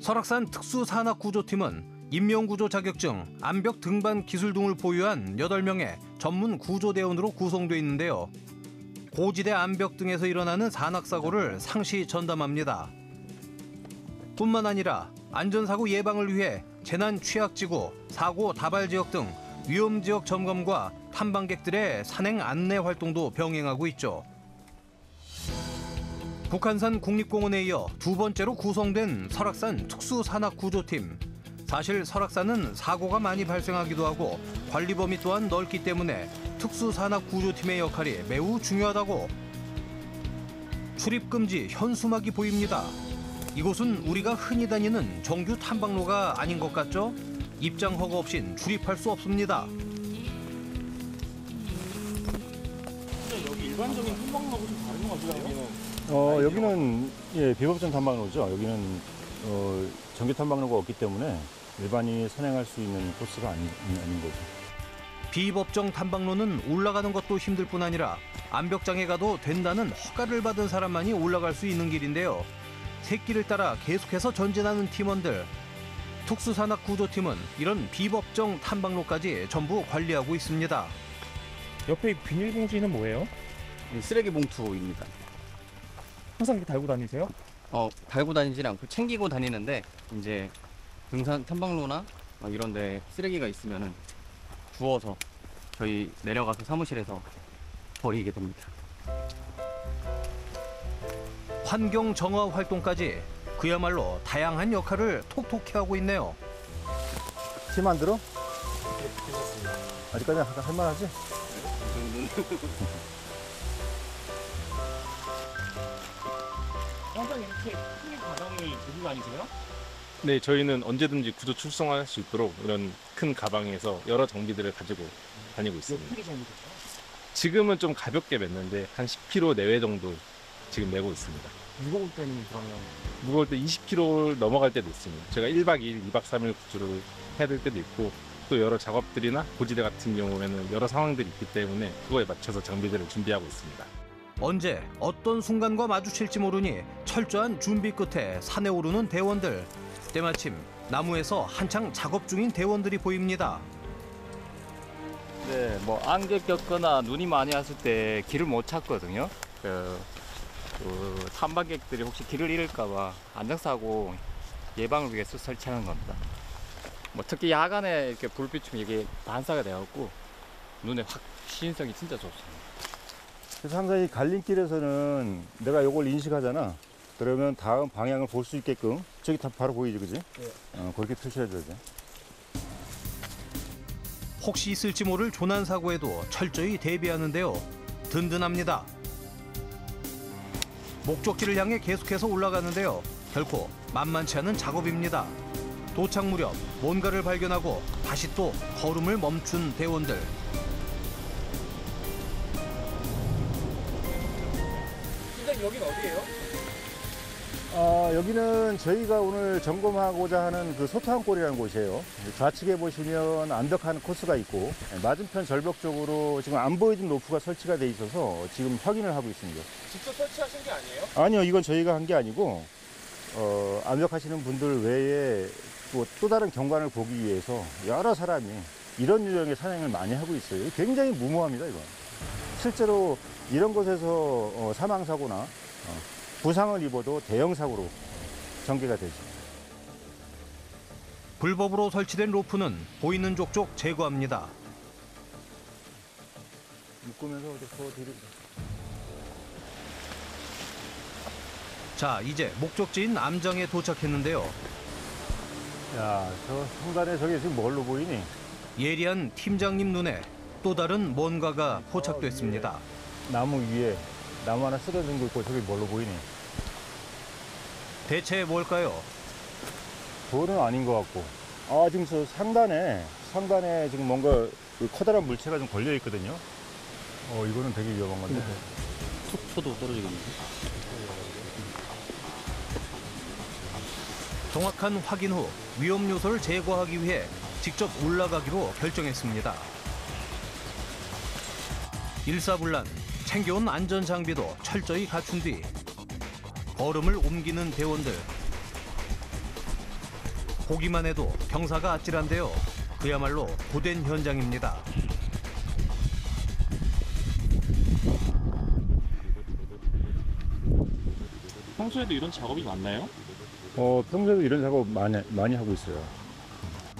설악산 특수산악구조팀은 인명구조 자격증, 암벽 등반 기술 등을 보유한 8명의 전문 구조대원으로 구성되어 있는데요. 고지대 암벽 등에서 일어나는 산악사고를 상시 전담합니다. 뿐만 아니라 안전사고 예방을 위해 재난 취약지구, 사고 다발 지역 등 위험 지역 점검과 탐방객들의 산행 안내 활동도 병행하고 있죠. 북한산 국립공원에 이어 두 번째로 구성된 설악산 특수산악구조팀. 사실 설악산은 사고가 많이 발생하기도 하고 관리 범위 또한 넓기 때문에 특수산악구조팀의 역할이 매우 중요하다고 출입 금지 현수막이 보입니다. 이곳은 우리가 흔히 다니는 정규 탐방로가 아닌 것 같죠? 입장 허가 없인 출입할 수 없습니다. 여기 일반적인 탐방로하고 좀 다른 것 같아요. 어 여기는 예 비법전 탐방로죠. 여기는 어 정규 탐방로가 없기 때문에 일반인이 선행할 수 있는 코스가 아닌, 아닌 거죠. 비법정 탐방로는 올라가는 것도 힘들 뿐 아니라 암벽장에 가도 된다는 허가를 받은 사람만이 올라갈 수 있는 길인데요. 새길을 따라 계속해서 전진하는 팀원들. 특수산악구조팀은 이런 비법정 탐방로까지 전부 관리하고 있습니다. 옆에 이 비닐봉지는 뭐예요? 쓰레기 봉투입니다. 항상 이렇게 달고 다니세요? 어, 달고 다니진 않고 챙기고 다니는데 이제 등산 탐방로나 막 이런 데 쓰레기가 있으면은 주워서 저희 내려가서 사무실에서 버리게 됩니다. 환경 정화 활동까지 그야말로 다양한 역할을 톡톡히 하고 있네요. 팀 안 들어? 아직까지 할- 할만하지? 이렇게 큰 가방을 들고 다니세요? 네, 저희는 언제든지 구조 출동할 수 있도록 이런 큰 가방에서 여러 장비들을 가지고 다니고 있습니다. 크기 정도 되죠? 지금은 좀 가볍게 맸는데 한 10kg 내외 정도 지금 메고 있습니다. 무거울 때는 그러면 무거울 때 20kg 넘어갈 때도 있습니다. 제가 1박 2일, 2박 3일 구조를 해야 될 때도 있고 또 여러 작업들이나 고지대 같은 경우에는 여러 상황들이 있기 때문에 그거에 맞춰서 장비들을 준비하고 있습니다. 언제 어떤 순간과 마주칠지 모르니 철저한 준비 끝에 산에 오르는 대원들. 때마침 나무에서 한창 작업 중인 대원들이 보입니다. 네, 뭐 안개 꼈거나 눈이 많이 왔을 때 길을 못 찾거든요. 그, 그 탐방객들이 혹시 길을 잃을까봐 안전사고 예방을 위해서 설치하는 겁니다. 뭐 특히 야간에 이렇게 불빛이 이게 반사가 되어갖고 눈에 확 시인성이 진짜 좋습니다. 그래서 항상 이 갈림길에서는 내가 이걸 인식하잖아. 그러면 다음 방향을 볼 수 있게끔 저기 다 바로 보이지, 그지? 네. 어, 그렇게 표시해줘야 돼. 혹시 있을지 모를 조난 사고에도 철저히 대비하는데요. 든든합니다. 목적지를 향해 계속해서 올라가는데요. 결코 만만치 않은 작업입니다. 도착 무렵 뭔가를 발견하고 다시 또 걸음을 멈춘 대원들. 여기는 어디예요? 어, 여기는 저희가 오늘 점검하고자 하는 그 소토항골이라는 곳이에요. 좌측에 보시면 암벽한 코스가 있고 맞은편 절벽 쪽으로 지금 안 보이던 로프가 설치가 돼 있어서 지금 확인을 하고 있습니다. 직접 설치하신 게 아니에요? 아니요, 이건 저희가 한 게 아니고 어, 암벽하시는 분들 외에 또, 또 다른 경관을 보기 위해서 여러 사람이 이런 유형의 산행을 많이 하고 있어요. 굉장히 무모합니다, 이건. 실제로 이런 곳에서 어, 사망 사고나 어, 부상을 입어도 대형 사고로 전개가 되죠. 불법으로 설치된 로프는 보이는 족족 제거합니다. 묶으면서 더 뒤로. 자, 이제 목적지인 암장에 도착했는데요. 야, 저 상단에 저게 지금 뭘로 보이니? 예리한 팀장님 눈에 또 다른 뭔가가 포착됐습니다. 나무 위에 나무 하나 쓰러진 거 있고 저게 뭘로 보이니? 대체 뭘까요? 돌은 아닌 것 같고. 아, 지금 저 상단에, 상단에 지금 뭔가 그 커다란 물체가 좀 걸려 있거든요. 어, 이거는 되게 위험한 건데. 툭 쳐도 떨어지겠는데? 정확한 확인 후 위험 요소를 제거하기 위해 직접 올라가기로 결정했습니다. 일사불란 챙겨온 안전 장비도 철저히 갖춘 뒤 걸음을 옮기는 대원들. 보기만 해도 경사가 아찔한데요. 그야말로 고된 현장입니다. 평소에도 이런 작업이 많나요? 어, 평소에도 이런 작업 많이, 많이 하고 있어요.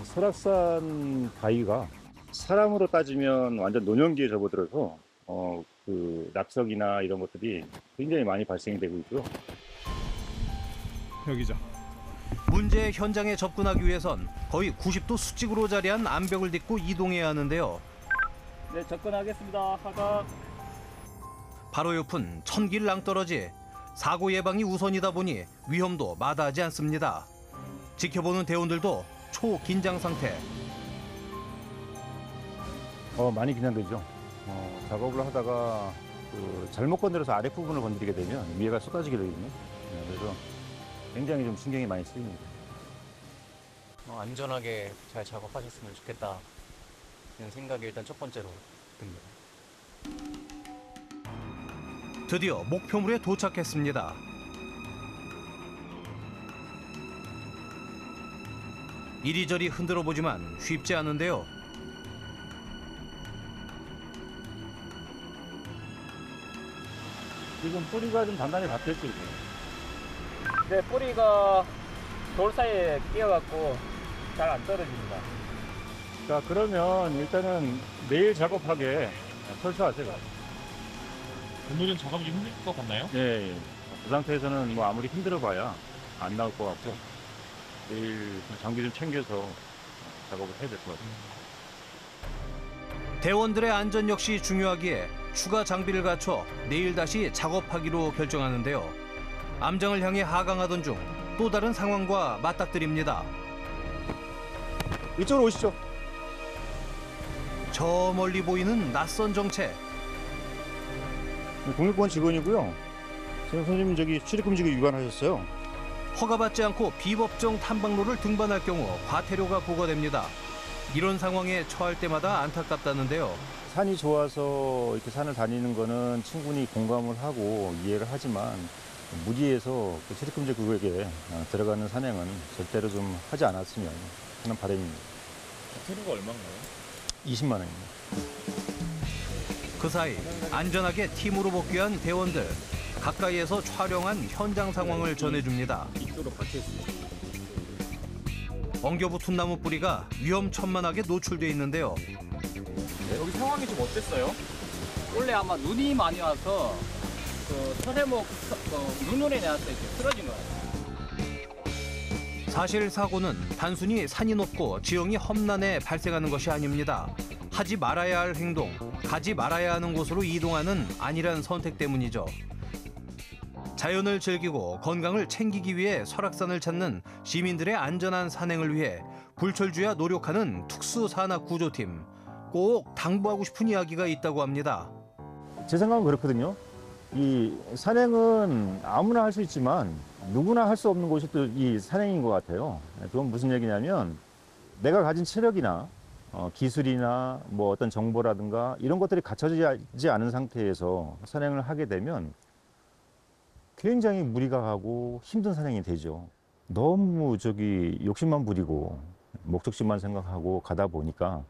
설악산 바위가 사람으로 따지면 완전 노년기에 접어들어서 어, 그 낙석이나 이런 것들이 굉장히 많이 발생이 되고 있고요. 여기죠. 문제의 현장에 접근하기 위해선 거의 90도 수직으로 자리한 암벽을 딛고 이동해야 하는데요. 네, 접근하겠습니다. 하가. 바로 옆은 천길 낭떠러지 사고 예방이 우선이다 보니 위험도 마다하지 않습니다. 지켜보는 대원들도 초긴장 상태. 어, 많이 긴장되죠. 어, 작업을 하다가 그 잘못 건드려서 아랫 부분을 건드리게 되면 위에가 쏟아지게 되거든요. 네, 그래서 굉장히 좀 신경이 많이 쓰입니다. 어, 안전하게 잘 작업하셨으면 좋겠다. 이런 생각이 일단 첫 번째로 듭니다. 드디어 목표물에 도착했습니다. 이리저리 흔들어 보지만 쉽지 않은데요. 지금 뿌리가 좀 단단히 박혔죠, 이게. 네, 뿌리가 돌 사이에 끼어갖고 잘 안 떨어집니다. 자, 그러면 일단은 내일 작업하게 설치하세요. 오늘은 작업이 좀 힘들 것 같나요? 예, 예. 그 상태에서는 뭐 아무리 힘들어 봐야 안 나올 것 같고 내일 장비 좀 챙겨서 작업을 해야 될 것 같아요. 대원들의 안전 역시 중요하기에 추가 장비를 갖춰 내일 다시 작업하기로 결정하는데요. 암장을 향해 하강하던 중 또 다른 상황과 맞닥뜨립니다. 이쪽으로 오시죠. 저 멀리 보이는 낯선 정체. 국립공원 직원이고요. 지금 선생님 저기 출입금지 위반하셨어요. 허가받지 않고 비법정 탐방로를 등반할 경우 과태료가 부과됩니다. 이런 상황에 처할 때마다 안타깝다는데요. 산이 좋아서 이렇게 산을 다니는 거는 충분히 공감을 하고 이해를 하지만 무리해서 그 출입금지 구역에 어, 들어가는 산행은 절대로 좀 하지 않았으면 하는 바람입니다. 과태료가 얼마인가요? 20만 원입니다. 그 사이 안전하게 팀으로 복귀한 대원들 가까이에서 촬영한 현장 상황을 전해줍니다. 이쪽으로 박혀 있습니다. 엉겨붙은 나무 뿌리가 위험천만하게 노출돼 있는데요. 상황이 좀 어땠어요? 원래 아마 눈이 많이 와서 그 서대목 그 눈물에 내왔을 때 쓰러진 것 같아요. 사실 사고는 단순히 산이 높고 지형이 험난해 발생하는 것이 아닙니다. 하지 말아야 할 행동, 가지 말아야 하는 곳으로 이동하는 안일한 선택 때문이죠. 자연을 즐기고 건강을 챙기기 위해 설악산을 찾는 시민들의 안전한 산행을 위해 불철주야 노력하는 특수산악구조팀. 꼭 당부하고 싶은 이야기가 있다고 합니다. 제 생각은 그렇거든요. 이 산행은 아무나 할 수 있지만 누구나 할 수 없는 곳이 또 이 산행인 것 같아요. 그건 무슨 얘기냐면 내가 가진 체력이나 어, 기술이나 뭐 어떤 정보라든가 이런 것들이 갖춰지지 않은 상태에서 산행을 하게 되면 굉장히 무리가 가고 힘든 산행이 되죠. 너무 저기 욕심만 부리고 목적지만 생각하고 가다 보니까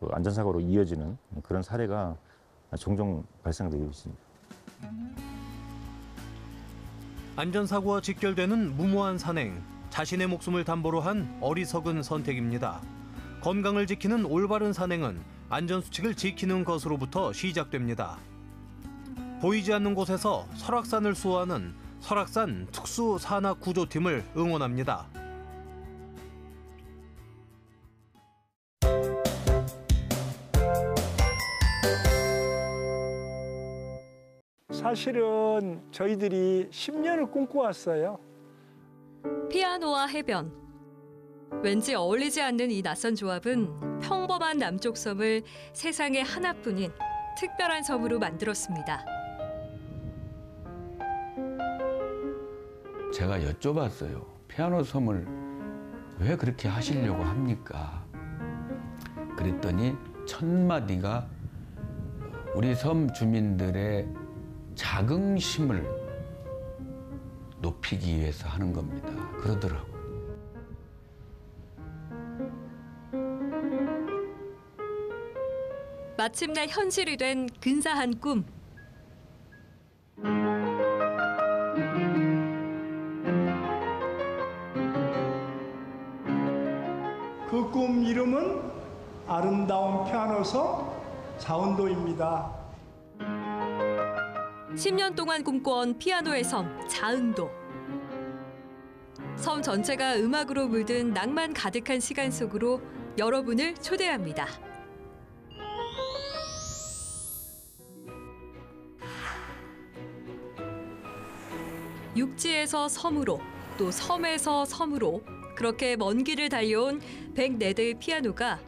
그 안전사고로 이어지는 그런 사례가 종종 발생되고 있습니다. 안전사고와 직결되는 무모한 산행, 자신의 목숨을 담보로 한 어리석은 선택입니다. 건강을 지키는 올바른 산행은 안전수칙을 지키는 것으로부터 시작됩니다. 보이지 않는 곳에서 설악산을 수호하는 설악산 특수산악구조팀을 응원합니다. 사실은 저희들이 10년을 꿈꿔왔어요. 피아노와 해변. 왠지 어울리지 않는 이 낯선 조합은 평범한 남쪽 섬을 세상에 하나뿐인 특별한 섬으로 만들었습니다. 제가 여쭤봤어요. 피아노 섬을 왜 그렇게 하시려고 합니까? 그랬더니 첫 마디가 우리 섬 주민들의 자긍심을 높이기 위해서 하는 겁니다. 그러더라고요. 마침내 현실이 된 근사한 꿈. 그 꿈 이름은 아름다운 피아노섬 자운도입니다. 10년 동안 꿈꿔온 피아노의 섬 자은도. 섬 전체가 음악으로 물든 낭만 가득한 시간 속으로 여러분을 초대합니다. 육지에서 섬으로 또 섬에서 섬으로 그렇게 먼 길을 달려온 104대의 피아노가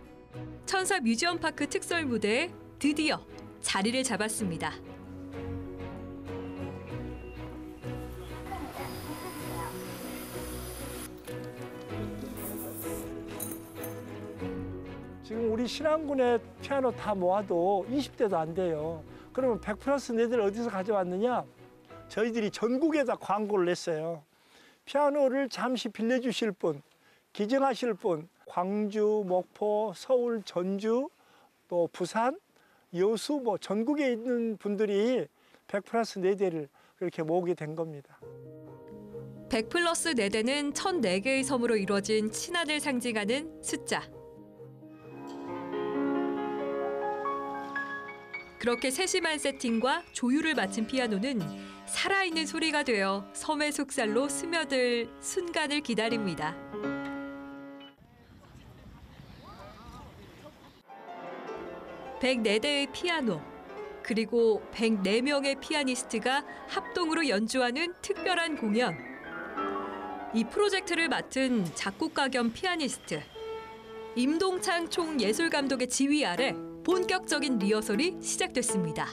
천사 뮤지엄 파크 특설 무대에 드디어 자리를 잡았습니다. 지금 우리 신안군에 피아노 다 모아도 20대도 안 돼요. 그러면 100 플러스 4대를 어디서 가져왔느냐? 저희들이 전국에다 광고를 냈어요. 피아노를 잠시 빌려주실 분, 기증하실 분, 광주, 목포, 서울, 전주, 또 부산, 여수 뭐 전국에 있는 분들이 100 플러스 4대를 그렇게 모으게 된 겁니다. 100 플러스 4대는 1004개의 섬으로 이루어진 친화를 상징하는 숫자. 그렇게 세심한 세팅과 조율을 마친 피아노는 살아있는 소리가 되어 섬의 속살로 스며들 순간을 기다립니다. (104대의) 피아노 그리고 (104명의) 피아니스트가 합동으로 연주하는 특별한 공연 이 프로젝트를 맡은 작곡가 겸 피아니스트 임동창 총예술감독의 지휘 아래 본격적인 리허설이 시작됐습니다.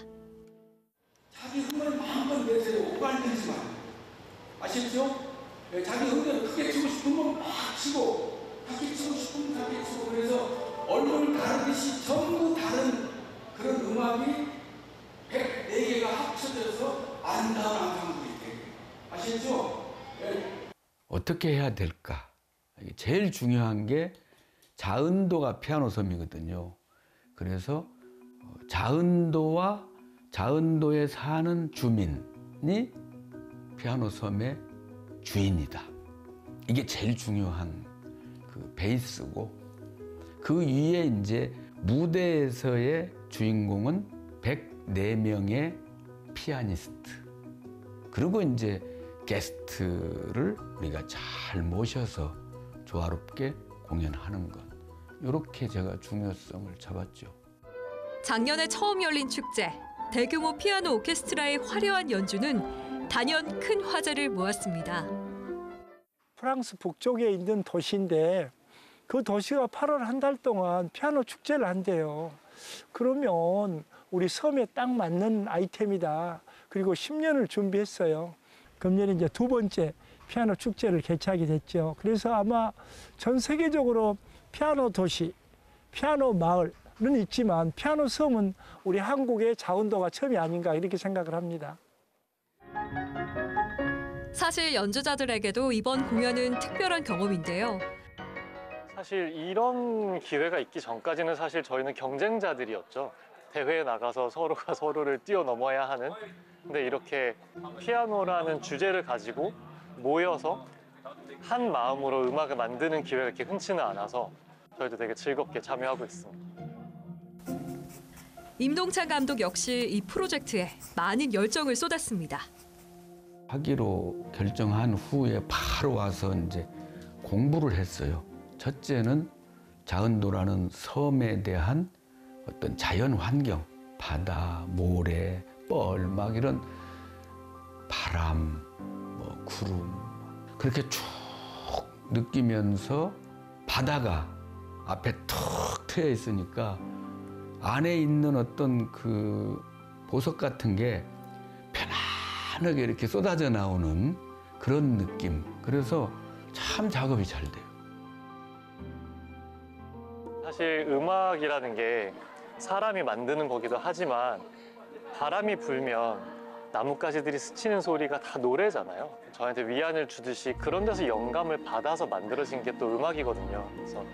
자기 흥을 마음껏 내세요. 오가리지 마. 아시죠? 네, 자기 흥을 크게 치고 싶으면 막 치고, 작게 치고 싶으면 작게 치고, 그래서 얼굴 다르듯이 전부 다른 그런 음악이 104개가 합쳐져서 아름다운 앙상블이 돼. 아시죠? 네. 어떻게 해야 될까? 제일 중요한 게 자은도가 피아노 섬이거든요. 그래서 어, 자은도와 자은도에 사는 주민이 피아노 섬의 주인이다. 이게 제일 중요한 그 베이스고 그 위에 이제 무대에서의 주인공은 104명의 피아니스트. 그리고 이제 게스트를 우리가 잘 모셔서 조화롭게 공연하는 것. 이렇게 제가 중요성을 잡았죠. 작년에 처음 열린 축제 대규모 피아노 오케스트라의 화려한 연주는 단연 큰 화제를 모았습니다. 프랑스 북쪽에 있는 도시인데 그 도시가 8월 한 달 동안 피아노 축제를 한대요. 그러면 우리 섬에 딱 맞는 아이템이다. 그리고 10년을 준비했어요. 금년에 이제 두 번째 피아노 축제를 개최하게 됐죠. 그래서 아마 전 세계적으로 피아노 도시, 피아노 마을은 있지만 피아노 섬은 우리 한국의 자원도가 처음이 아닌가 이렇게 생각을 합니다. 사실 연주자들에게도 이번 공연은 특별한 경험인데요. 사실 이런 기회가 있기 전까지는 사실 저희는 경쟁자들이었죠. 대회에 나가서 서로가 서로를 뛰어넘어야 하는. 근데 이렇게 피아노라는 주제를 가지고 모여서 한 마음으로 음악을 만드는 기회가 이렇게 흔치는 않아서 저희도 되게 즐겁게 참여하고 있습니다. 임동찬 감독 역시 이 프로젝트에 많은 열정을 쏟았습니다. 하기로 결정한 후에 바로 와서 이제 공부를 했어요. 첫째는 자은도라는 섬에 대한 어떤 자연 환경, 바다, 모래, 뻘, 막 이런 바람, 뭐 구름 그렇게 쭉 느끼면서 바다가 앞에 툭 트여 있으니까 안에 있는 어떤 그 보석 같은 게 편안하게 이렇게 쏟아져 나오는 그런 느낌. 그래서 참 작업이 잘 돼요. 사실 음악이라는 게 사람이 만드는 거기도 하지만 바람이 불면 나뭇가지들이 스치는 소리가 다 노래잖아요. 저한테 위안을 주듯이 그런 데서 영감을 받아서 만들어진 게 또 음악이거든요. 그래서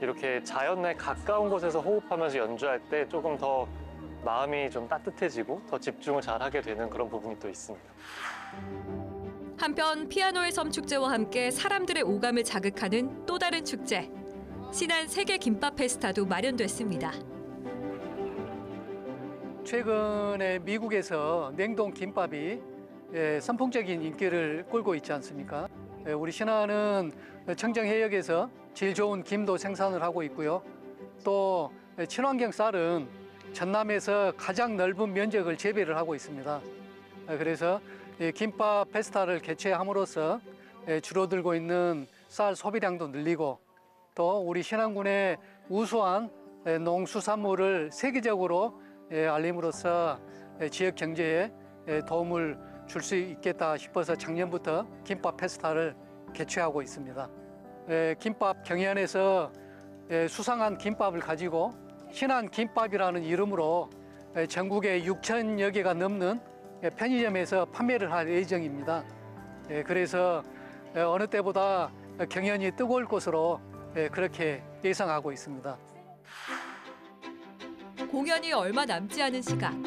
이렇게 자연에 가까운 곳에서 호흡하면서 연주할 때 조금 더 마음이 좀 따뜻해지고 더 집중을 잘 하게 되는 그런 부분이 또 있습니다. 한편 피아노의 섬 축제와 함께 사람들의 오감을 자극하는 또 다른 축제. 신안 세계 김밥 페스타도 마련됐습니다. 최근에 미국에서 냉동 김밥이 예, 선풍적인 인기를 끌고 있지 않습니까? 예, 우리 신안은 청정 해역에서 제일 좋은 김도 생산을 하고 있고요. 또 친환경 쌀은 전남에서 가장 넓은 면적을 재배를 하고 있습니다. 예, 그래서 이 김밥 페스타를 개최함으로써 예, 줄어들고 있는 쌀 소비량도 늘리고 또 우리 신안군의 우수한 예, 농수산물을 세계적으로 예, 알림으로써 예, 지역 경제에 예, 도움을 줄 수 있겠다 싶어서 작년부터 김밥 페스타를 개최하고 있습니다. 예, 김밥 경연에서 예, 수상한 김밥을 가지고 신안 김밥이라는 이름으로 예, 전국에 6천여 개가 넘는 예, 편의점에서 판매를 할 예정입니다. 예, 그래서 예, 어느 때보다 경연이 뜨거울 것으로 예, 그렇게 예상하고 있습니다. 공연이 얼마 남지 않은 시간.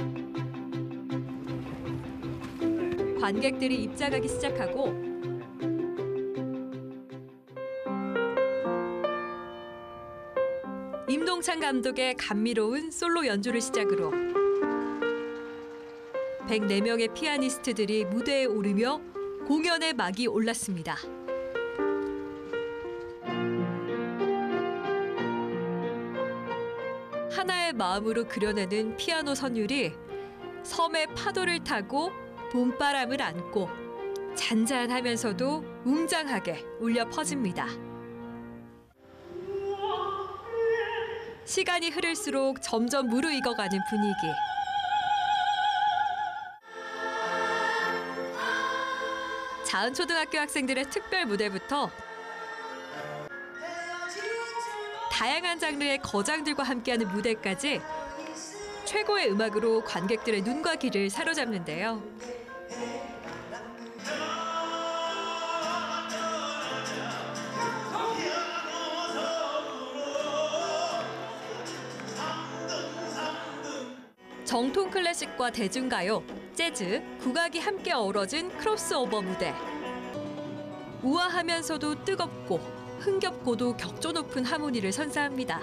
관객들이 입장하기 시작하고 임동찬 감독의 감미로운 솔로 연주를 시작으로 104명의 피아니스트들이 무대에 오르며 공연의 막이 올랐습니다. 마음으로 그려내는 피아노 선율이 섬의 파도를 타고 봄바람을 안고 잔잔하면서도 웅장하게 울려 퍼집니다. 시간이 흐를수록 점점 무르익어가는 분위기. 자은초등학교 학생들의 특별 무대부터 다양한 장르의 거장들과 함께하는 무대까지 최고의 음악으로 관객들의 눈과 귀를 사로잡는데요. 정통 클래식과 대중가요, 재즈, 국악이 함께 어우러진 크로스오버 무대. 우아하면서도 뜨겁고 흥겹고도 격조 높은 하모니를 선사합니다.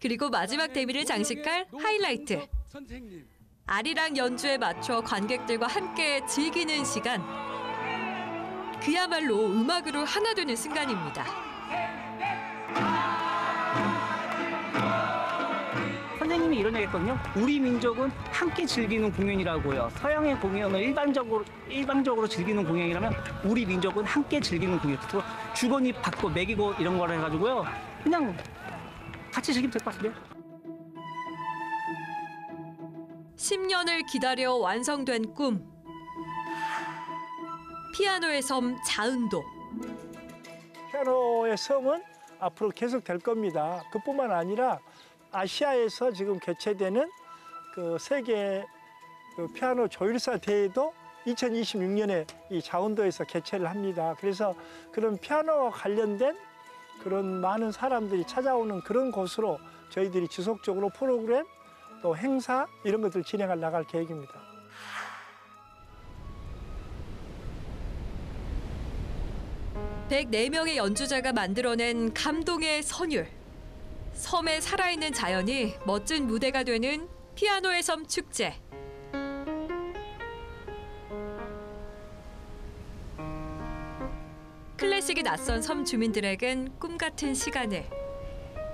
그리고 마지막 데뷔를 장식할 하이라이트. 아리랑 연주에 맞춰 관객들과 함께 즐기는 시간. 그야말로 음악으로 하나 되는 순간입니다. 이 이런 얘기 했거든요. 우리 민족은 함께 즐기는 공연이라고요. 서양의 공연을 일반적으로 일방적으로 즐기는 공연이라면 우리 민족은 함께 즐기는 공연. 또 주거니 받고 먹이고 이런 걸 해가지고요. 그냥 같이 즐기면 될 것 같은데요. 10년을 기다려 완성된 꿈. 피아노의 섬 자은도. 피아노의 섬은 앞으로 계속 될 겁니다. 그뿐만 아니라 아시아에서 지금 개최되는 그 세계 그 피아노 조율사 대회도 2026년에 이 자원도에서 개최를 합니다. 그래서 그런 피아노와 관련된 그런 많은 사람들이 찾아오는 그런 곳으로 저희들이 지속적으로 프로그램 또 행사 이런 것들 진행할 나갈 계획입니다. 백네 명의 연주자가 만들어낸 감동의 선율. 섬의 살아있는 자연이 멋진 무대가 되는 피아노의 섬 축제. 클래식이 낯선 섬 주민들에겐 꿈 같은 시간을,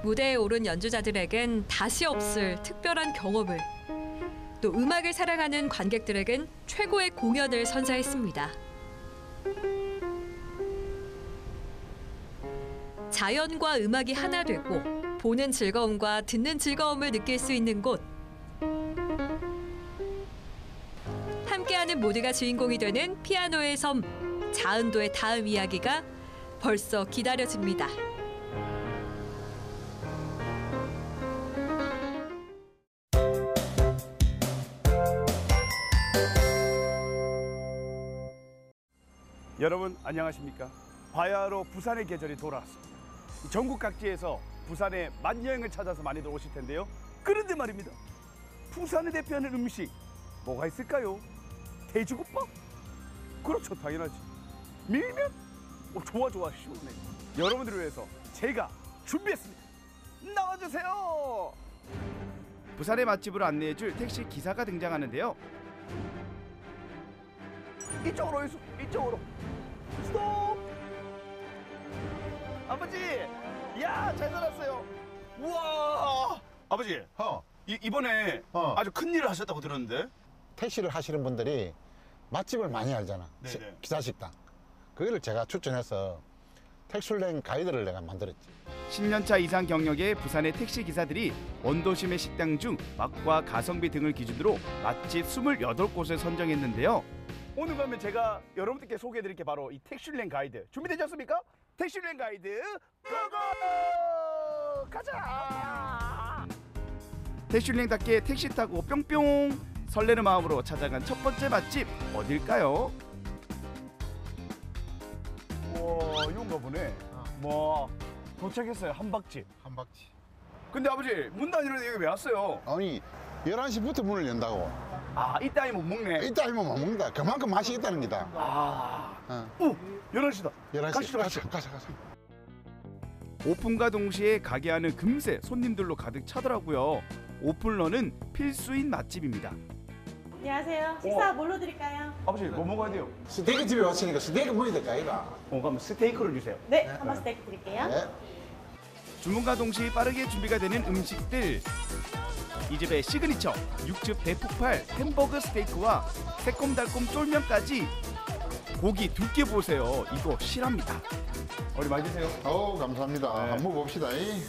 무대에 오른 연주자들에겐 다시 없을 특별한 경험을, 또 음악을 사랑하는 관객들에겐 최고의 공연을 선사했습니다. 자연과 음악이 하나 되고 보는 즐거움과 듣는 즐거움을 느낄 수 있는 곳. 함께하는 모두가 주인공이 되는 피아노의 섬 자은도의 다음 이야기가 벌써 기다려집니다. 여러분 안녕하십니까? 바야흐로 부산의 계절이 돌아왔습니다. 전국 각지에서 부산의 맛여행을 찾아서 많이들 오실 텐데요. 그런데 말입니다. 부산을 대표하는 음식 뭐가 있을까요? 돼지국밥? 그렇죠, 당연하지. 밀면? 오, 좋아 좋아 시원해. 여러분들을 위해서 제가 준비했습니다. 나와주세요. 부산의 맛집으로 안내해줄 택시 기사가 등장하는데요. 이쪽으로 이쪽으로. 스톱! 아버지! 야, 잘 살았어요. 우와! 아버지, 이, 이번에 아주 큰 일을 하셨다고 들었는데? 택시를 하시는 분들이 맛집을 많이 알잖아. 시- 네네. 기사식당. 그거를 제가 추천해서 택슐랭 가이드를 내가 만들었지. 10년차 이상 경력의 부산의 택시 기사들이 원도심의 식당 중 맛과 가성비 등을 기준으로 맛집 28곳을 선정했는데요. 오늘 그러면 제가 여러분들께 소개해드릴 게 바로 이 택슐랭 가이드. 준비되셨습니까? 택슐랭 가이드 고고! 가자! 택슐랭답게 택시 타고 뿅뿅 설레는 마음으로 찾아간 첫 번째 맛집 어딜까요? 와 이건가 보네. 뭐 도착했어요 한박집. 한박집. 근데 아버지 문 닫이는데 여기 왜 왔어요? 아니 11시부터 문을 연다고. 아 이따 못 먹네. 이따 아니면 못 먹는다. 그만큼 맛이 있다는 기다. 아. 어. 오 11시다. 11시. 가시죠 가자, 가시죠. 가자, 가자. 오픈과 동시에 가게 안은 금세 손님들로 가득 차더라고요. 오픈런은 필수인 맛집입니다. 안녕하세요. 식사 뭘로 드릴까요? 아버지 뭐 먹어야 돼요? 스테이크 집에 왔으니까 스테이크 먹어야 될까 이가. 어 그럼 스테이크를 주세요. 네, 한번 스테이크 드릴게요. 주문과 동시에 빠르게 준비가 되는 음식들. 이 집의 시그니처 육즙 대폭발 햄버거 스테이크와 새콤달콤 쫄면까지 고기 두께 보세요. 이거 실합니다. 어리 많이 드세요. 어 감사합니다. 네. 한번 봅시다. 이.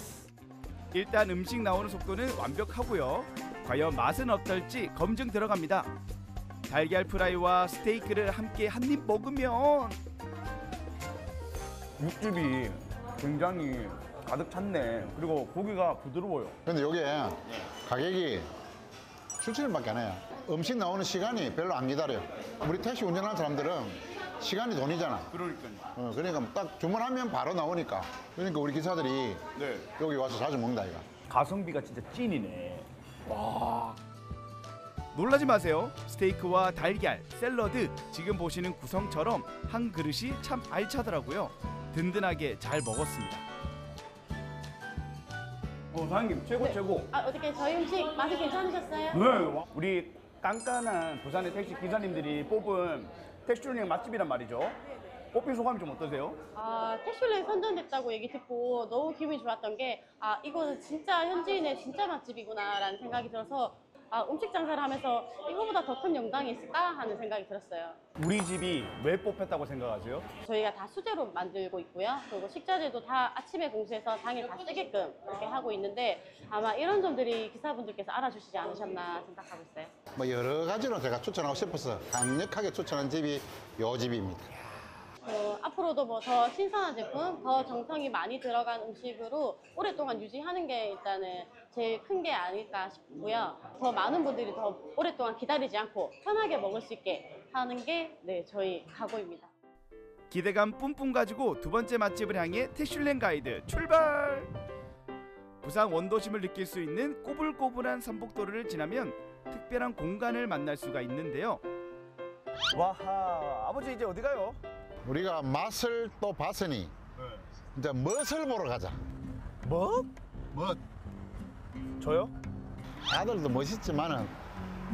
일단 음식 나오는 속도는 완벽하고요. 과연 맛은 어떨지 검증 들어갑니다. 달걀 프라이와 스테이크를 함께 한 입 먹으면 육즙이 굉장히 가득 찼네. 그리고 고기가 부드러워요. 근데 요게 가격이 7천 원밖에 안 해요. 음식 나오는 시간이 별로 안 기다려. 우리 택시 운전하는 사람들은 시간이 돈이잖아. 그러니까요. 어, 그러니까 딱 주문하면 바로 나오니까. 그러니까 우리 기사들이 네. 여기 와서 자주 먹는다 이거. 가성비가 진짜 찐이네. 와. 놀라지 마세요. 스테이크와 달걀, 샐러드 지금 보시는 구성처럼 한 그릇이 참 알차더라고요. 든든하게 잘 먹었습니다. 어, 사장님 최고 최고. 아, 어떻게 저희 음식 맛이 괜찮으셨어요? 네, 우리 깐깐한 부산의 택시 기사님들이 뽑은 택시주행 맛집이란 말이죠. 뽑힌 소감이 좀 어떠세요? 아, 택슐랭 선정됐다고 얘기 듣고 너무 기분이 좋았던 게, 아, 이거는 진짜 현지인의 진짜 맛집이구나라는 생각이 들어서, 아, 음식 장사를 하면서 이거보다 더 큰 영광이 있을까 하는 생각이 들었어요. 우리 집이 왜 뽑혔다고 생각하세요? 저희가 다 수제로 만들고 있고요. 그리고 식자재도 다 아침에 공수해서 당일 다 쓰게끔 이렇게 하고 있는데 아마 이런 점들이 기사분들께서 알아주시지 않으셨나 생각하고 있어요. 뭐 여러 가지로 제가 추천하고 싶어서 강력하게 추천한 집이 요 집입니다. 어, 앞으로도 뭐 더 신선한 제품, 더 정성이 많이 들어간 음식으로 오랫동안 유지하는 게 일단은 제일 큰 게 아닐까 싶고요. 더 많은 분들이 더 오랫동안 기다리지 않고 편하게 먹을 수 있게 하는 게 네, 저희 각오입니다. 기대감 뿜뿜 가지고 두 번째 맛집을 향해 태슐랭 가이드 출발! 부산 원도심을 느낄 수 있는 꼬불꼬불한 산복도로를 지나면 특별한 공간을 만날 수가 있는데요. 와하, 아버지 이제 어디 가요? 우리가 맛을 또 봤으니 이제 멋을 보러 가자. 뭐? 멋. 저요? 아들도 멋있지만은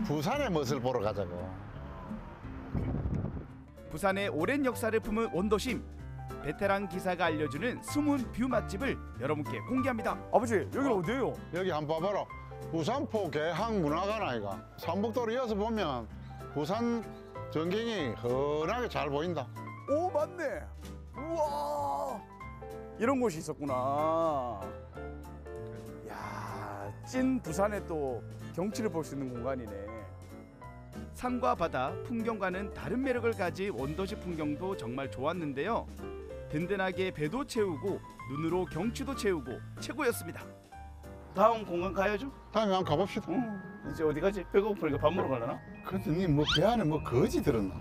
부산의 멋을 보러 가자고. 부산의 오랜 역사를 품은 원도심 베테랑 기사가 알려주는 숨은 view 맛집을 여러분께 공개합니다. 아버지 여기는 어디예요? 여기 한번 봐봐라. 부산포 개항 문화관 아이가. 산복도로 이어서 보면 부산 전경이 훤하게 잘 보인다. 오 맞네. 우와 이런 곳이 있었구나. 야, 찐 부산의 또 경치를 볼 수 있는 공간이네. 산과 바다, 풍경과는 다른 매력을 가진 원도시 풍경도 정말 좋았는데요. 든든하게 배도 채우고 눈으로 경치도 채우고 최고였습니다. 다음 공간 가야죠. 다음에 한번 가봅시다. 이제 어디 가지? 배고프니까 밥 먹으러 가려나? 그래도 니뭐배 안에 뭐 거지 들었나?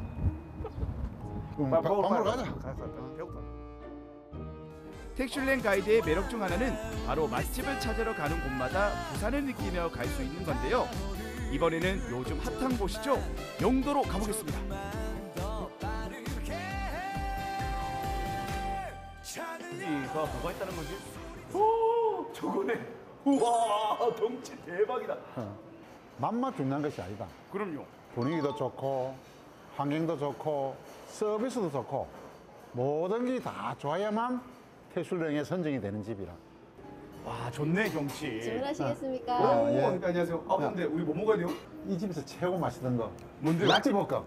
그럼 밥, 밥 먹으러 가자. 배고파. 택슐랭 가이드의 매력 중 하나는 바로 맛집을 찾으러 가는 곳마다 부산을 느끼며 갈 수 있는 건데요. 이번에는 요즘 핫한 곳이죠. 영도로 가보겠습니다. 이가 뭐가 있다는 거지? 오, 저거네. 우와, 덩치 대박이다. 맛만 중요한 것이 아니다. 그럼요. 분위기도 좋고 환경도 좋고 서비스도 좋고 모든 게 다 좋아야만 태술령에 선정이 되는 집이라. 와, 좋네 경치. 주문하시겠습니까? 오, 예. 안녕하세요. 아, 근데 우리 뭐 먹어야 돼요? 이 집에서 최고 맛있던 거. 뭔데요? 낙지 볶음.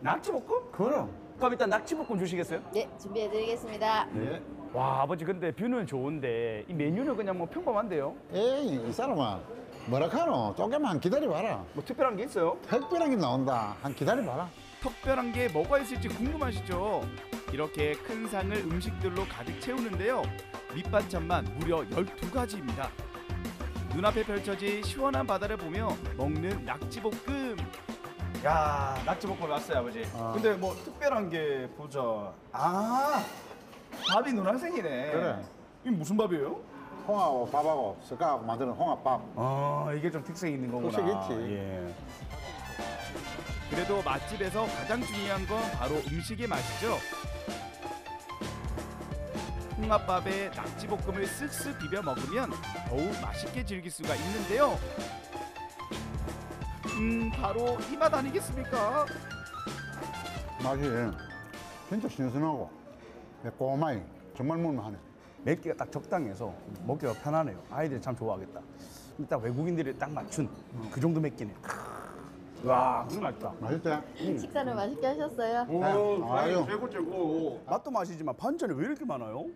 낙지볶음? 그럼. 그럼 일단 낙지볶음 주시겠어요? 네, 준비해드리겠습니다. 네. 와 아버지 근데 뷰는 좋은데 이 메뉴는 그냥 뭐 평범한데요? 에이 이 사람아 뭐라 카노 조금만 기다려봐라. 뭐 특별한 게 있어요? 특별한 게 나온다. 한 기다려봐라. 특별한 게 뭐가 있을지 궁금하시죠? 이렇게 큰 상을 음식들로 가득 채우는데요. 밑반찬만 무려 12가지입니다. 눈앞에 펼쳐진 시원한 바다를 보며 먹는 낙지볶음. 야, 낙지볶음 왔어요, 아버지. 아. 근데 뭐 특별한 게 보자. 아, 밥이 노란색이네. 그래. 이게 무슨 밥이에요? 홍합하고 밥하고 섞어갖고 만드는 홍합밥. 아, 이게 좀 특색이 있는 거구나. 특색 있지. 예. 그래도 맛집에서 가장 중요한 건 바로 음식의 맛이죠. 홍합밥에 낙지볶음을 쓱쓱 비벼 먹으면 더욱 맛있게 즐길 수가 있는데요. 음, 바로 이 맛 아니겠습니까? 맛이 진짜 신선하고 매콤하니 정말 먹을만하네. 맵기가 딱 적당해서 먹기가 편하네요. 아이들이 참 좋아하겠다. 일단 외국인들이 딱 맞춘 그 정도 맵기네. 와, 정말 맛있다. 맛있대? 식사를 맛있게 하셨어요? 오, 아유. 최고 최고. 맛도 맛이지만 반찬이 왜 이렇게 많아요?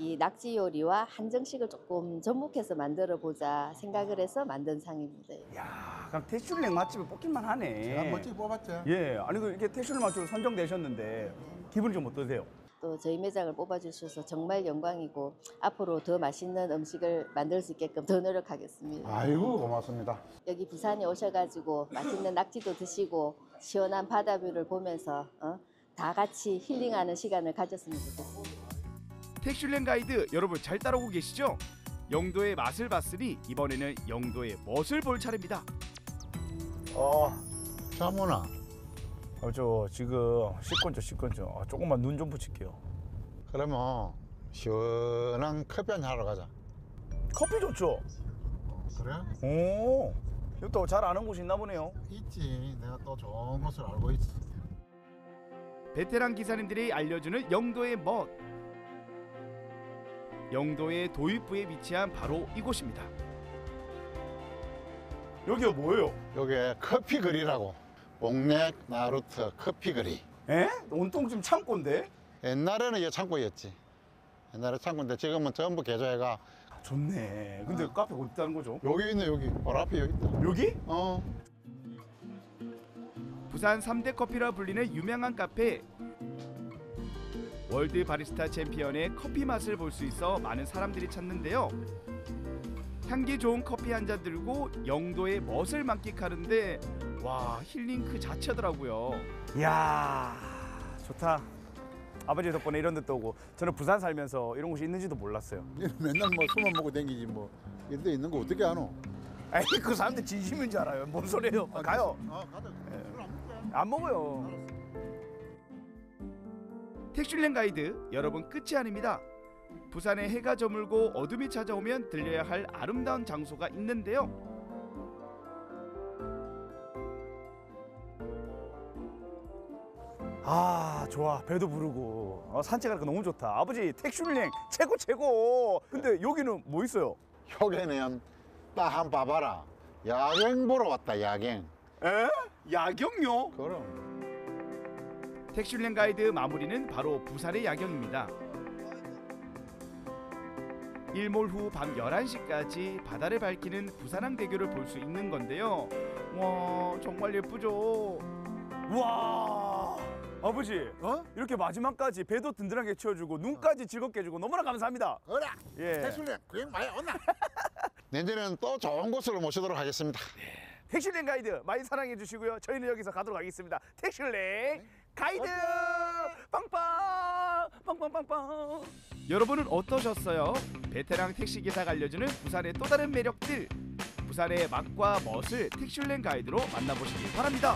이 낙지 요리와 한정식을 조금 접목해서 만들어 보자 생각을 해서 만든 상입니다. 야, 그럼 태슐랭 맛집을 뽑힐만 하네. 제가 멋지게 뽑았지. 예, 아니 그 이렇게 태슐 맛집으로 선정되셨는데 기분이 좀 어떠세요? 또 저희 매장을 뽑아주셔서 정말 영광이고 앞으로 더 맛있는 음식을 만들 수 있게끔 더 노력하겠습니다. 아이고 고맙습니다. 여기 부산에 오셔가지고 맛있는 낙지도 드시고 시원한 바다뷰를 보면서 어? 다 같이 힐링하는 시간을 가졌으면 좋겠습니다. 택슐랭 가이드 여러분 잘 따라오고 계시죠? 영도의 맛을 봤으니 이번에는 영도의 멋을 볼 차례입니다. 어, 자문아. 어, 저 지금 식건죠, 식건죠. 아, 조금만 눈 좀 붙일게요. 그러면 시원한 커피 한잔 하러 가자. 커피 좋죠? 그래? 오, 이거 또 잘 아는 곳이 있나 보네요. 있지. 내가 또 좋은 곳을 알고 있지. 베테랑 기사님들이 알려주는 영도의 멋. 영도의 도입부에 위치한 바로 이곳입니다. 여기가 뭐예요? 요게 커피 거리라고. 옥내 나루트 커피거리. 에? 온통 지금 창고인데? 옛날에는 이게 창고였지. 옛날에 창고인데 지금은 전부 개조해가. 좋네. 근데 카페 어디 있다는 거죠? 여기 있네 여기. 바로 앞에 여기 있다. 여기? 어. 부산 3대 커피라 불리는 유명한 카페. World Barista Champion의 커피 맛을 볼 수 있어 많은 사람들이 찾는데요. 향기 좋은 커피 한 잔 들고 영도의 멋을 만끽하는데 와 힐링 그 자체더라고요. 이야 좋다. 아버지 덕분에 이런 데도 오고 저는 부산 살면서 이런 곳이 있는지도 몰랐어요. 맨날 뭐 술만 먹고 댕기지 뭐 이런 데 있는 거 어떻게 아노? 아니 그 사람들 진심인 줄 알아요. 뭔 소리예요? 가요. 예. 안 먹어요. 택슐랭 가이드 여러분 끝이 아닙니다. 부산에 해가 저물고 어둠이 찾아오면 들려야 할 아름다운 장소가 있는데요. 아 좋아 배도 부르고 어, 산책하니까 너무 좋다 아버지 택슐랭 최고 최고 근데 여기는 뭐 있어요? 효계는 딱 한 봐봐라. 야경 보러 왔다 야경. 에? 야경요? 그럼. 택슐랭 가이드 마무리는 바로 부산의 야경입니다. 일몰 후 밤 11시까지 바다를 밝히는 부산항대교를 볼 수 있는 건데요. 와 정말 예쁘죠? 와 아버지 이렇게 마지막까지 배도 든든하게 채워주고 눈까지 즐겁게 해주고 너무나 감사합니다. 어라. 예. 택슐랭 구경 많이 온나? 내년에는 또 좋은 곳으로 모시도록 하겠습니다. 택슐랭 가이드 많이 사랑해 주시고요. 저희는 여기서 가도록 하겠습니다. 택슐랭 가이드 빵빵 빵빵빵빵. 여러분은 어떠셨어요? 베테랑 택시 기사가 알려주는 부산의 또 다른 매력들. 부산의 맛과 멋을 택슐랭 가이드로 만나보시기 바랍니다.